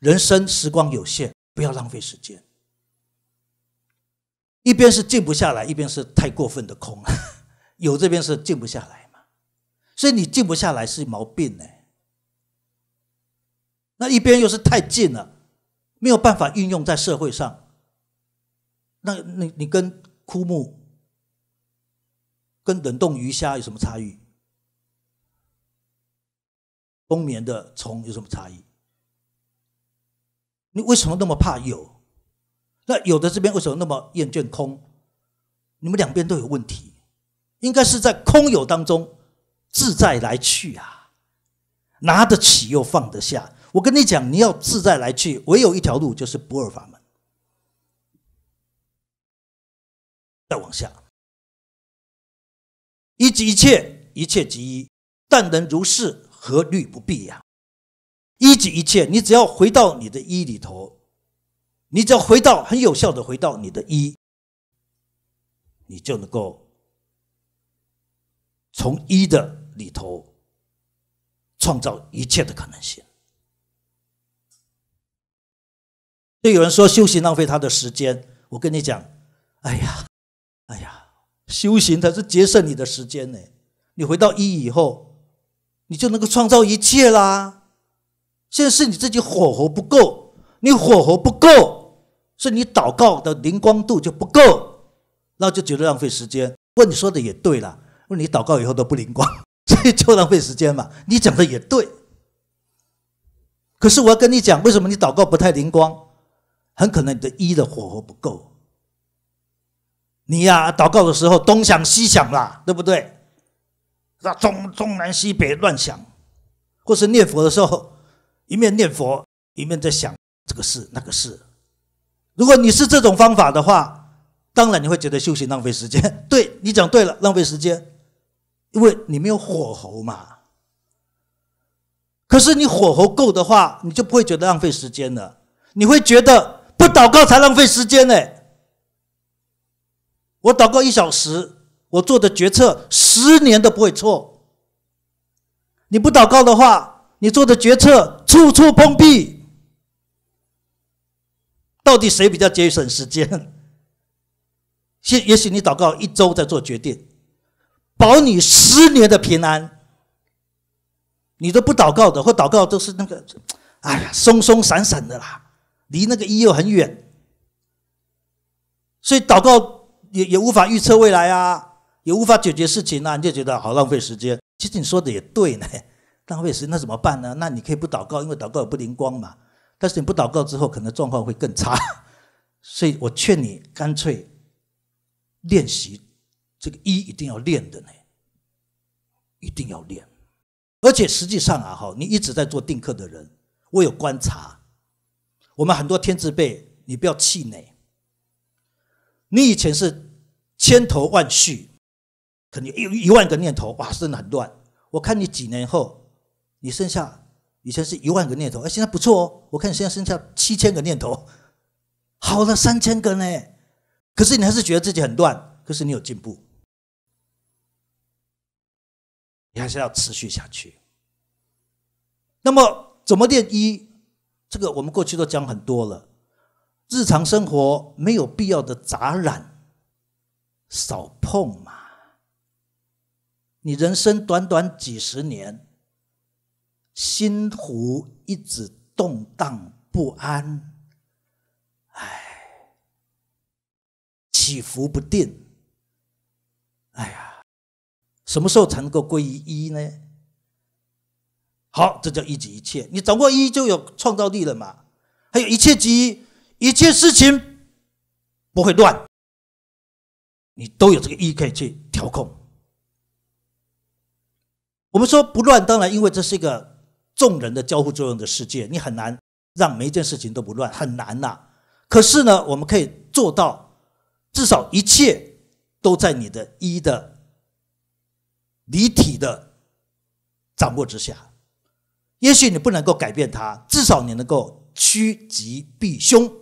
人生时光有限，不要浪费时间。一边是静不下来，一边是太过分的空，有这边是静不下来嘛，所以你静不下来是毛病呢。那一边又是太静了，没有办法运用在社会上。那你你跟枯木、跟冷冻鱼虾有什么差异？冬眠的虫有什么差异？你为什么那么怕有？那有的这边为什么那么厌倦空？你们两边都有问题，应该是在空有当中自在来去啊，拿得起又放得下。我跟你讲，你要自在来去，唯有一条路，就是不二法门。再往下，一即一切，一切即一，但能如是，何虑不必呀？一即一切，你只要回到你的一里头，你只要回到很有效的回到你的一，你就能够从一的里头创造一切的可能性。就有人说修行浪费他的时间，我跟你讲，哎呀，哎呀，修行才是节省你的时间呢。你回到一以后，你就能够创造一切啦。现在是你自己火候不够，你火候不够，是你祷告的灵光度就不够，那就觉得浪费时间。问你说的也对了，问你祷告以后都不灵光，<laughs> 这就浪费时间嘛。你讲的也对，可是我要跟你讲，为什么你祷告不太灵光？很可能你的一的火候不够，你呀祷告的时候东想西想啦，对不对？那东东南西北乱想，或是念佛的时候一面念佛一面在想这个事那个事。如果你是这种方法的话，当然你会觉得修行浪费时间。<laughs> 对你讲对了，浪费时间，因为你没有火候嘛。可是你火候够的话，你就不会觉得浪费时间了，你会觉得。不祷告才浪费时间呢。我祷告一小时，我做的决策十年都不会错。你不祷告的话，你做的决策处处碰壁。到底谁比较节省时间？也 <laughs> 也许你祷告一周再做决定，保你十年的平安。你都不祷告的，或祷告都是那个，哎呀，松松散散的啦。离那个一又很远，所以祷告也也无法预测未来啊，也无法解决事情啊，你就觉得好浪费时间。其实你说的也对呢，浪费时间那怎么办呢？那你可以不祷告，因为祷告也不灵光嘛。但是你不祷告之后，可能状况会更差。所以我劝你干脆练习这个一，一定要练的呢，一定要练。而且实际上啊，哈，你一直在做定课的人，我有观察。我们很多天字辈，你不要气馁。你以前是千头万绪，可能有一万个念头，哇，真的很乱。我看你几年后，你剩下以前是一万个念头，哎，现在不错哦。我看你现在剩下七千个念头，好了三千个呢。可是你还是觉得自己很乱，可是你有进步，你还是要持续下去。那么怎么练一？这个我们过去都讲很多了，日常生活没有必要的杂染，少碰嘛。你人生短短几十年，心湖一直动荡不安，哎，起伏不定，哎呀，什么时候才能够归于一呢？好，这叫一即一切。你掌握一，就有创造力了嘛？还有一切即一，一切事情不会乱，你都有这个一可以去调控。我们说不乱，当然因为这是一个众人的交互作用的世界，你很难让每一件事情都不乱，很难呐。可是呢，我们可以做到，至少一切都在你的一的离体的掌握之下。也许你不能够改变它，至少你能够趋吉避凶，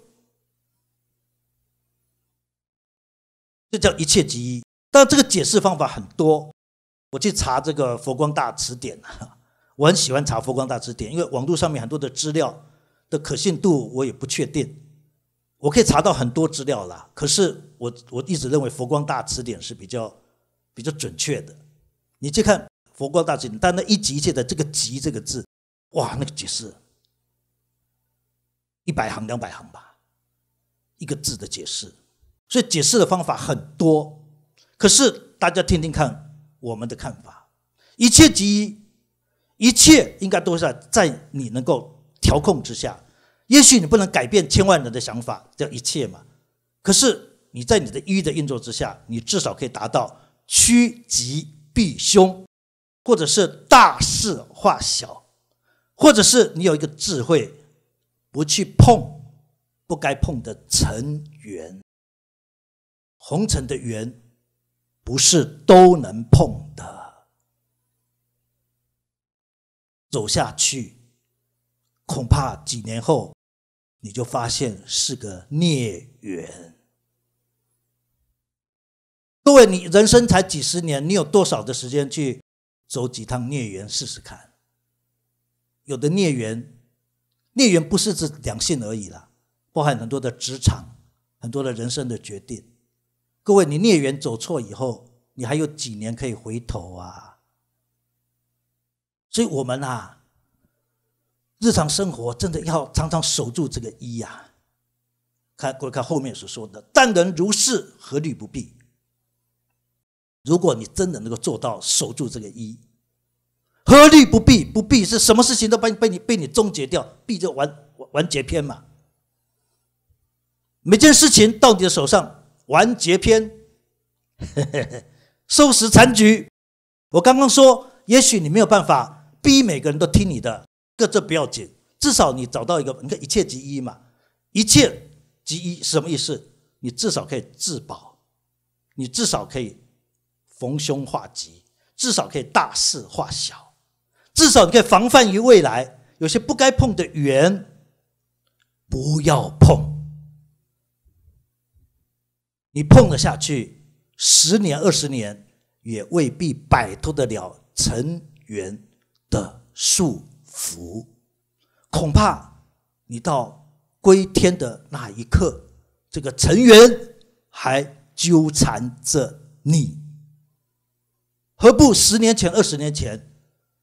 这叫一切即一。但这个解释方法很多，我去查这个佛光大词典，<laughs> 我很喜欢查佛光大词典，因为网络上面很多的资料的可信度我也不确定，我可以查到很多资料啦。可是我我一直认为佛光大词典是比较比较准确的。你去看佛光大词典，但那一集一切的这个“集”这个字。哇，那个解释一百行两百行吧，一个字的解释，所以解释的方法很多。可是大家听听看我们的看法，一切集一，切应该都是在你能够调控之下。也许你不能改变千万人的想法，叫一切嘛。可是你在你的一的运作之下，你至少可以达到趋吉避凶，或者是大事化小。或者是你有一个智慧，不去碰不该碰的尘缘，红尘的缘不是都能碰的，走下去，恐怕几年后你就发现是个孽缘。各位，你人生才几十年，你有多少的时间去走几趟孽缘试试看？有的孽缘，孽缘不是指两性而已啦，包含很多的职场，很多的人生的决定。各位，你孽缘走错以后，你还有几年可以回头啊？所以，我们啊，日常生活真的要常常守住这个一呀。看，各位看后面所说的“但人如是，何虑不避”。如果你真的能够做到守住这个一，何虑不避？不避是什么事情都被被你被你终结掉，避就完完结篇嘛。每件事情到你的手上完结篇，<laughs> 收拾残局。我刚刚说，也许你没有办法逼每个人都听你的，这这不要紧，至少你找到一个，你看一切即一嘛，一切。即一什么意思？你至少可以自保，你至少可以逢凶化吉，至少可以大事化小，至少你可以防范于未来。有些不该碰的缘，不要碰。你碰了下去，十年二十年也未必摆脱得了尘缘的束缚，恐怕你到。归天的那一刻，这个尘缘还纠缠着你，何不十年前、二十年前，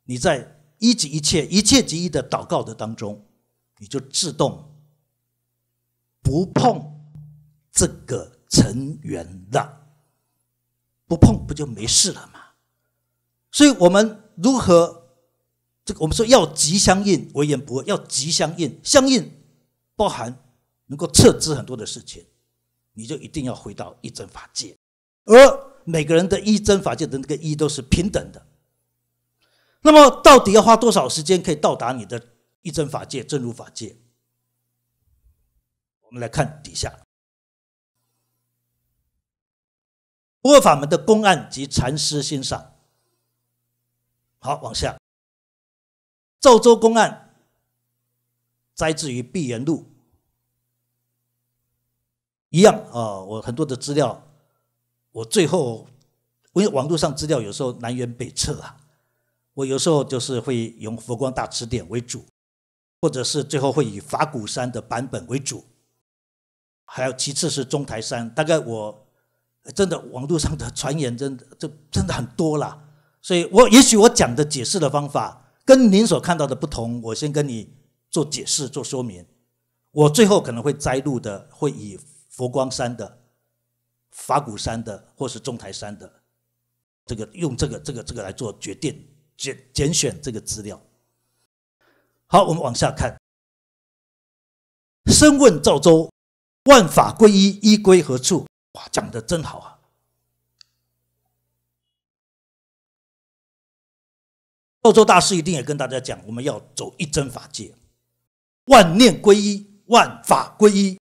你在一即一切、一切即一的祷告的当中，你就自动不碰这个尘缘了，不碰不就没事了吗？所以，我们如何这个？我们说要吉相应，为言不恶；要吉相应，相应。包含能够测知很多的事情，你就一定要回到一真法界，而每个人的一真法界的那个一都是平等的。那么，到底要花多少时间可以到达你的一真法界、真如法界？我们来看底下，不二法门的公案及禅师欣赏。好，往下，赵州公案。摘自于《碧岩录》，一样啊。我很多的资料，我最后因为网络上资料有时候南辕北辙啊，我有时候就是会用佛光大辞典为主，或者是最后会以法鼓山的版本为主，还有其次是中台山。大概我真的网络上的传言真的这真的很多啦，所以我也许我讲的解释的方法跟您所看到的不同，我先跟你。做解释、做说明，我最后可能会摘录的，会以佛光山的、法鼓山的，或是中台山的，这个用这个、这个、这个来做决定，拣拣选这个资料。好，我们往下看。深问赵州，万法归一，一归何处？哇，讲的真好啊！赵州大师一定也跟大家讲，我们要走一真法界。万念归一，万法归一。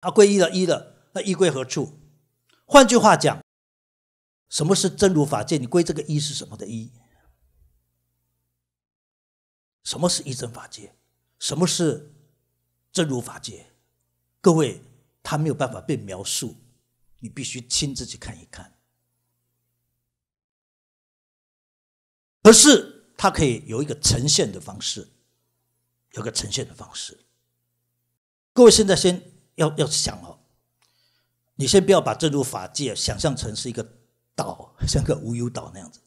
啊，归一了，一了，那一归何处？换句话讲，什么是真如法界？你归这个一是什么的一？什么是一真法界？什么是真如法界？各位，他没有办法被描述，你必须亲自去看一看。可是，它可以有一个呈现的方式。有个呈现的方式，各位现在先要要想哦，你先不要把这如法界想象成是一个岛，像个无忧岛那样子，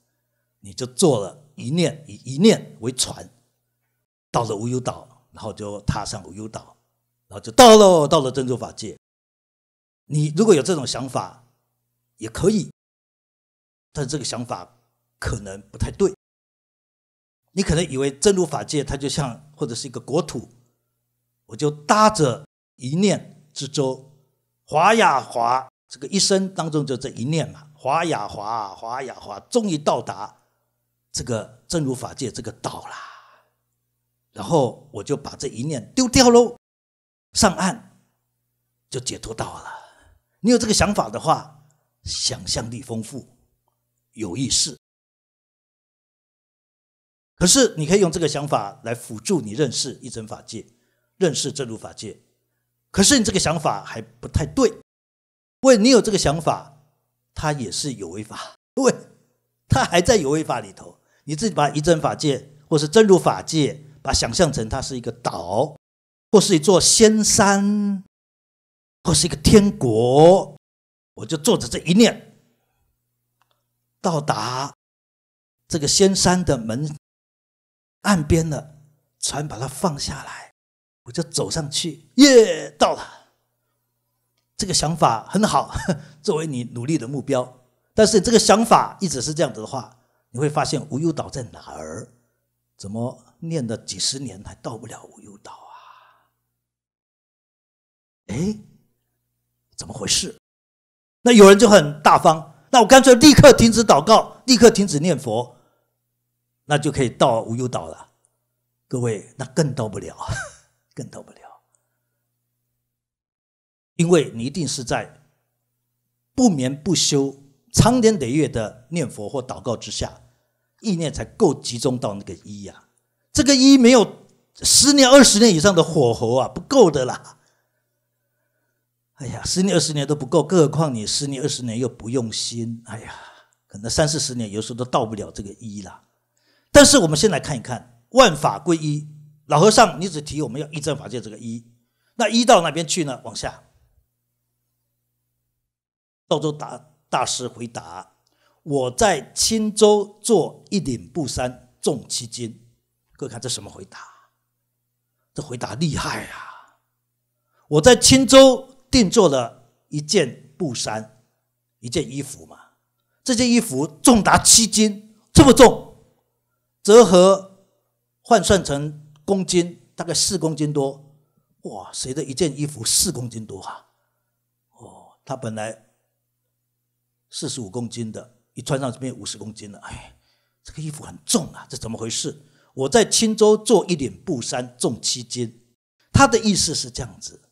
你就做了一念以一念为船，到了无忧岛，然后就踏上无忧岛，然后就到了到了珍珠法界。你如果有这种想法，也可以，但是这个想法可能不太对。你可能以为真如法界，它就像或者是一个国土，我就搭着一念之舟，华呀华，这个一生当中就这一念嘛，华呀华华呀华，终于到达这个真如法界这个岛啦。然后我就把这一念丢掉喽，上岸就解脱到了。你有这个想法的话，想象力丰富，有意思。可是，你可以用这个想法来辅助你认识一真法界，认识真如法界。可是，你这个想法还不太对，因为你有这个想法，它也是有为法，<laughs> 对，它还在有为法里头。你自己把一真法界或是真如法界，把想象成它是一个岛，或是一座仙山，或是一个天国，我就坐着这一念，到达这个仙山的门岸边了，船把它放下来，我就走上去，耶，到了。这个想法很好，<laughs> 作为你努力的目标。但是这个想法一直是这样子的话，你会发现无忧岛在哪儿？怎么念了几十年还到不了无忧岛啊？哎，怎么回事？那有人就很大方，那我干脆立刻停止祷告，立刻停止念佛，那就可以到无忧岛了。各位，那更到不了，更到不了。因为你一定是在不眠不休、长年累月的念佛或祷告之下，意念才够集中到那个一呀。这个一没有十年、二十年以上的火候啊，不够的啦。哎呀，十年、二十年都不够，更何况你十年、二十年又不用心，哎呀，可能三四十年有时候都到不了这个一啦。但是我们先来看一看万法归一，老和尚，你只提我们要一正法界这个一，那一到哪边去呢？往下。道州大大师回答：“我在青州做一顶布衫，重七斤。各位看这什么回答？这回答厉害啊！我在青州定做了一件布衫，一件衣服嘛。这件衣服重达七斤，这么重，折合换算成公斤，大概四公斤多。哇，谁的一件衣服四公斤多啊？哦，他本来。”四十五公斤的，一穿上就变五十公斤了。哎，这个衣服很重啊，这怎么回事？我在青州做一顶布衫，重七斤。他的意思是这样子，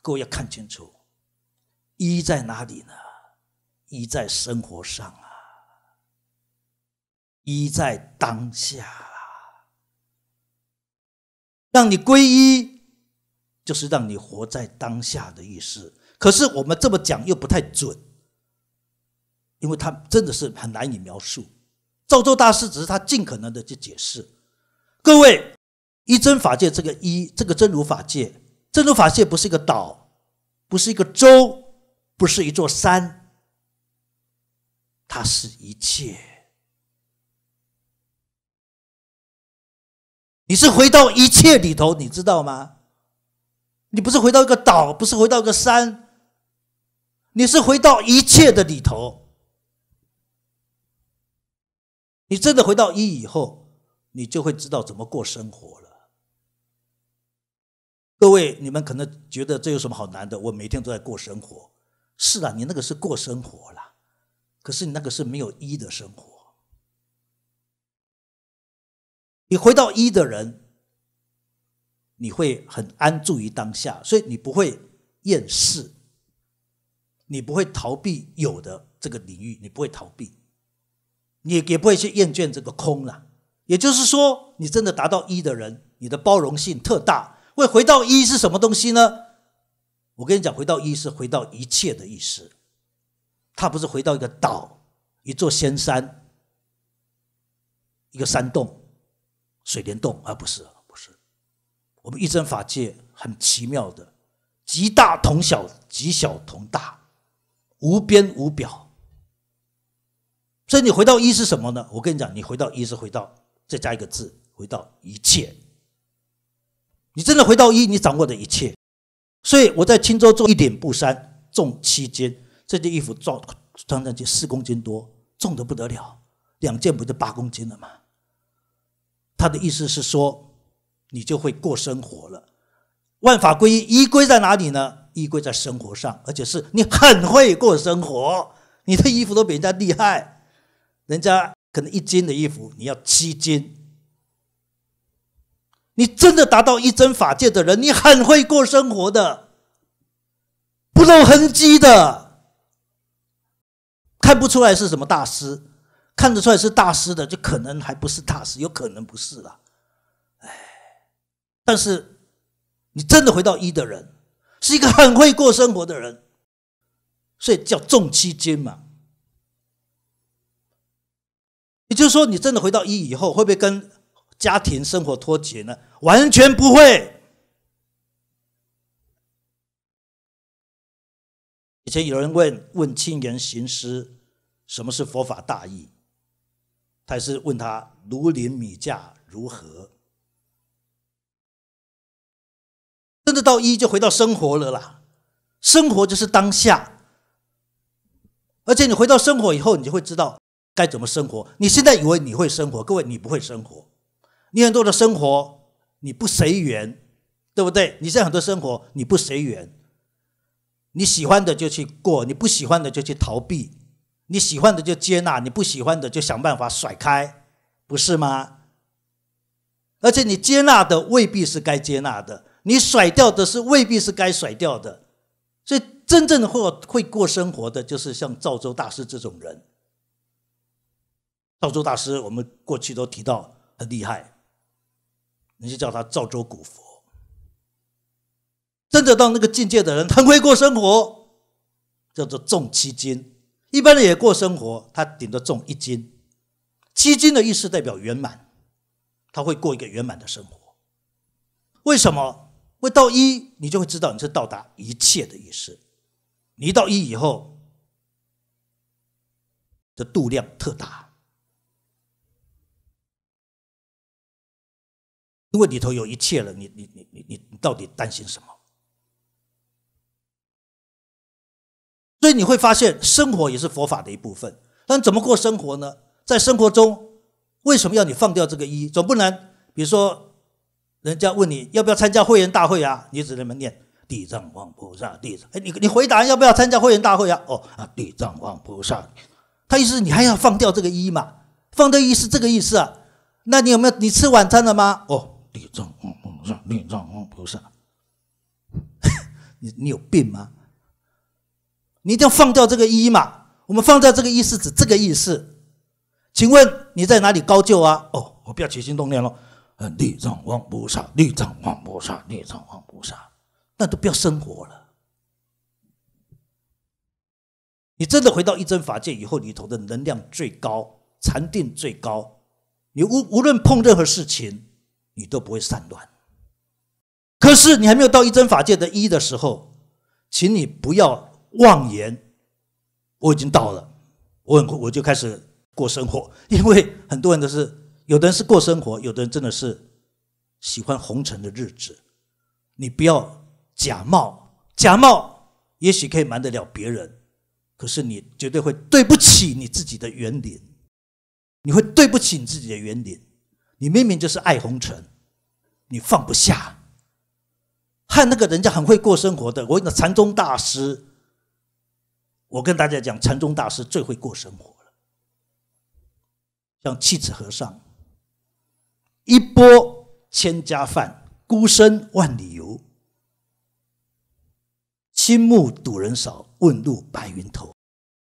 各位要看清楚，一在哪里呢？一在生活上啊，一在当下。让你皈依，就是让你活在当下的意思。可是我们这么讲又不太准。因为他真的是很难以描述，赵州大师只是他尽可能的去解释。各位，一真法界这个一，这个真如法界，真如法界不是一个岛，不是一个洲，不是一座山，它是一切。你是回到一切里头，你知道吗？你不是回到一个岛，不是回到一个山，你是回到一切的里头。你真的回到一以后，你就会知道怎么过生活了。各位，你们可能觉得这有什么好难的？我每天都在过生活。是啊，你那个是过生活了，可是你那个是没有一的生活。你回到一的人，你会很安住于当下，所以你不会厌世，你不会逃避有的这个领域，你不会逃避。你也不会去厌倦这个空了，也就是说，你真的达到一的人，你的包容性特大。会回到一是什么东西呢？我跟你讲，回到一是回到一切的意思，它不是回到一个岛、一座仙山、一个山洞、水帘洞，而不是，不是。我们一真法界很奇妙的，极大同小，极小同大，无边无表。所以你回到一是什么呢？我跟你讲，你回到一是回到再加一个字，回到一切。你真的回到一，你掌握的一切。所以我在青州做一点布衫，重七斤，这件衣服装穿上去四公斤多，重的不得了。两件不就八公斤了吗？他的意思是说，你就会过生活了。万法归一，一归在哪里呢？一归在生活上，而且是你很会过生活，你的衣服都比人家厉害。人家可能一斤的衣服，你要七斤。你真的达到一真法界的人，你很会过生活的，不露痕迹的，看不出来是什么大师，看得出来是大师的，就可能还不是大师，有可能不是了。哎，但是你真的回到一的人，是一个很会过生活的人，所以叫重七斤嘛。也就是说，你真的回到一以后，会不会跟家庭生活脱节呢？完全不会。以前有人问问青年行师，什么是佛法大义？他是问他如临米价如何？真的到一就回到生活了啦，生活就是当下。而且你回到生活以后，你就会知道该怎么生活。你现在以为你会生活，各位你不会生活。你很多的生活你不随缘，对不对？你现在很多生活你不随缘，你喜欢的就去过，你不喜欢的就去逃避，你喜欢的就接纳，你不喜欢的就想办法甩开，不是吗？而且你接纳的未必是该接纳的，你甩掉的是未必是该甩掉的，所以真正会会过生活的，就是像赵州大师这种人。赵州大师，我们过去都提到很厉害。你就叫他赵州古佛，真的到那个境界的人，很会过生活，叫做重七斤。一般人也过生活，他顶多重一斤。七斤的意思代表圆满，他会过一个圆满的生活。为什么？会到一，你就会知道你是到达一切的意思。你到一以后，这度量特大。因为里头有一切了，你你你你你到底担心什么？所以你会发现，生活也是佛法的一部分。但怎么过生活呢？在生活中，为什么要你放掉这个一？总不能，比如说，人家问你要不要参加会员大会啊，你只能念地藏王菩萨地藏。哎，你你回答要不要参加会员大会啊？哦啊，地藏王菩萨。他意思你还要放掉这个一嘛？放掉一是这个意思啊？那你有没有？你吃晚餐了吗？哦。地藏王菩萨，地藏王菩萨，<laughs> 你你有病吗？你一定要放掉这个一嘛？我们放掉这个一是指这个意思。请问你在哪里高就啊？哦，我不要起心动念了。嗯，地藏王菩萨，地藏王菩萨，地藏王菩萨，那都不要生活了。你真的回到一真法界以后，里头的能量最高，禅定最高。你无无论碰任何事情。你都不会散乱。可是你还没有到一真法界的一的时候，请你不要妄言，我已经到了，我很我就开始过生活。<laughs> 因为很多人都是，有的人是过生活，有的人真的是喜欢红尘的日子。你不要假冒，假冒也许可以瞒得了别人，可是你绝对会对不起你自己的园林，你会对不起你自己的园林。你明明就是爱红尘，你放不下。和那个人家很会过生活的，我那禅宗大师，我跟大家讲，禅宗大师最会过生活了。像弃子和尚，一钵千家饭，孤身万里游。青木堵人少，问路白云头。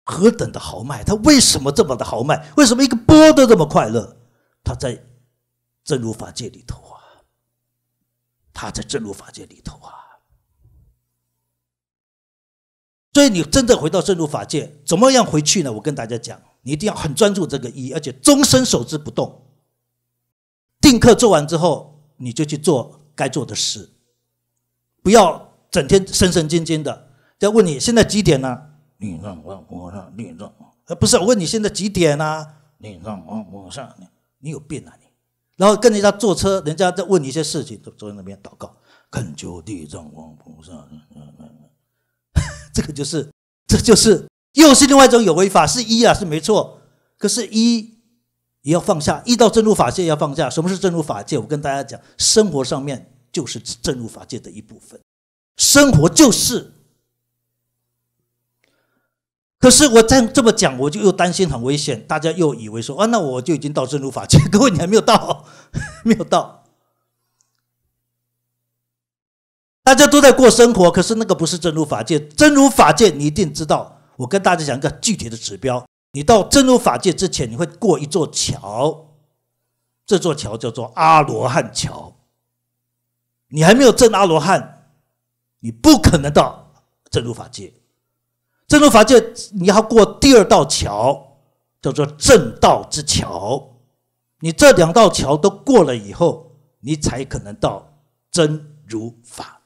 何等的豪迈！他为什么这么的豪迈？为什么一个钵都这么快乐？他在。真如法界里头啊，他在真如法界里头啊，所以你真的回到正入法界，怎么样回去呢？我跟大家讲，你一定要很专注这个一，而且终身守之不动。定课做完之后，你就去做该做的事，不要整天神神经经的。要问你现在几点呢？你让我我让你让，呃，不是，我问你现在几点呢？你让我我上，你有病啊你！然后跟人家坐车，人家在问你一些事情，都坐在那边祷告，恳求地藏王菩萨。这个就是，这就是又是另外一种有为法，是一啊，是没错。可是，一也要放下，一到正入法界要放下。什么是正入法界？我跟大家讲，生活上面就是正入法界的一部分，生活就是。可是我再这么讲，我就又担心很危险，大家又以为说啊，那我就已经到正入法界。各位，你还没有到，没有到。大家都在过生活，可是那个不是真如法界。真如法界，你一定知道。我跟大家讲一个具体的指标：你到真如法界之前，你会过一座桥，这座桥叫做阿罗汉桥。你还没有证阿罗汉，你不可能到真如法界。真如法界，你要过第二道桥，叫做正道之桥。你这两道桥都过了以后，你才可能到真如法。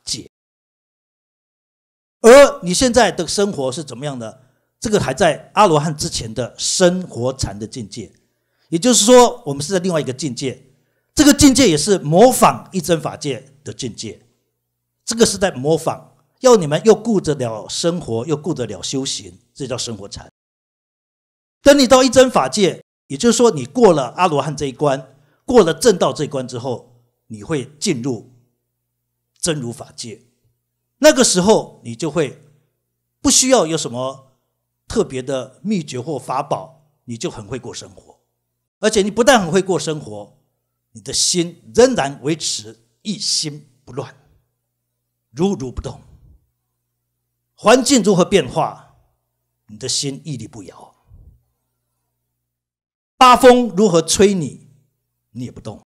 而你现在的生活是怎么样的？这个还在阿罗汉之前的生活禅的境界，也就是说，我们是在另外一个境界。这个境界也是模仿一真法界的境界，这个是在模仿，要你们又顾得了生活，又顾得了修行，这叫生活禅。等你到一真法界，也就是说，你过了阿罗汉这一关，过了正道这一关之后，你会进入真如法界。那个时候，你就会不需要有什么特别的秘诀或法宝，你就很会过生活。而且，你不但很会过生活，你的心仍然维持一心不乱，如如不动。环境如何变化，你的心屹立不摇。八风如何吹你，你也不动。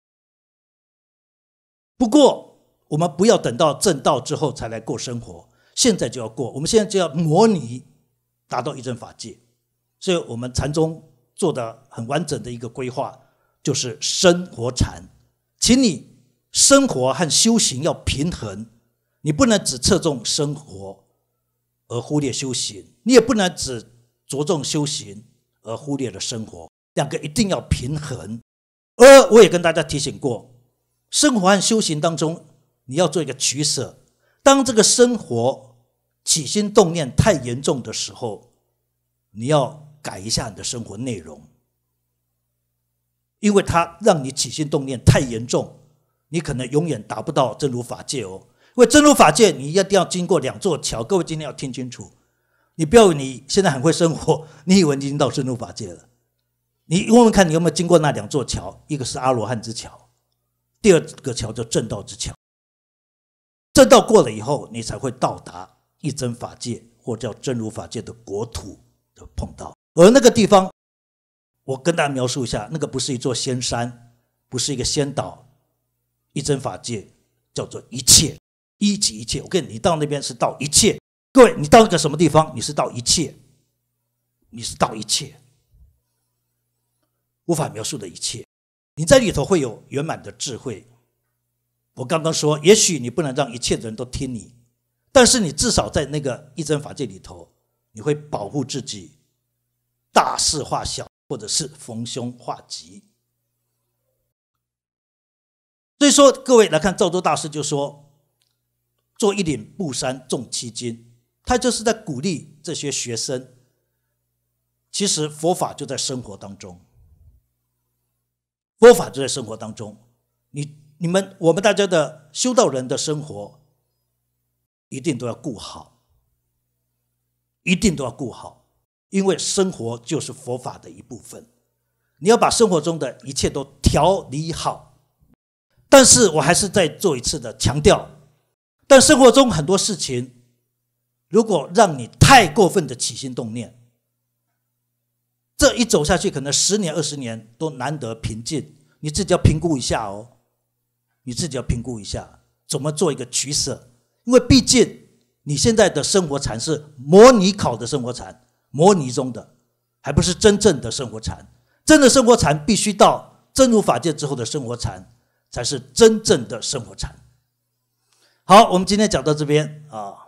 不过，我们不要等到正道之后才来过生活，现在就要过。我们现在就要模拟达到一真法界，所以我们禅宗做的很完整的一个规划，就是生活禅。请你生活和修行要平衡，你不能只侧重生活而忽略修行，你也不能只着重修行而忽略了生活。两个一定要平衡，而我也跟大家提醒过，生活和修行当中，你要做一个取舍。当这个生活起心动念太严重的时候，你要改一下你的生活内容，因为它让你起心动念太严重，你可能永远达不到真如法界哦。因为真如法界，你一定要经过两座桥。各位今天要听清楚，你不要你现在很会生活，<laughs> 你以为你已经到真如法界了。你问问看，你有没有经过那两座桥？一个是阿罗汉之桥，第二个桥叫正道之桥。正道过了以后，你才会到达一真法界，或叫真如法界的国土的碰到。而那个地方，我跟大家描述一下，那个不是一座仙山，不是一个仙岛，一真法界叫做一切一即一切。我跟你，你到那边是到一切。各位，你到一个什么地方？你是到一切，你是到一切。无法描述的一切，你在里头会有圆满的智慧。我刚刚说，也许你不能让一切的人都听你，但是你至少在那个一真法界里头，你会保护自己，大事化小，或者是逢凶化吉。所以说，各位来看，赵州大师就说：“做一顶布衫，重七斤。”他就是在鼓励这些学生。其实佛法就在生活当中。佛法就在生活当中，你、你们、我们大家的修道人的生活，一定都要顾好，一定都要顾好，因为生活就是佛法的一部分。你要把生活中的一切都调理好。但是我还是再做一次的强调，但生活中很多事情，如果让你太过分的起心动念。这一走下去，可能十年、二十年都难得平静。你自己要评估一下哦，你自己要评估一下，怎么做一个取舍？因为毕竟你现在的生活禅是模拟考的生活禅，模拟中的，还不是真正的生活禅。真的生活禅必须到真如法界之后的生活禅，才是真正的生活禅。好，我们今天讲到这边啊。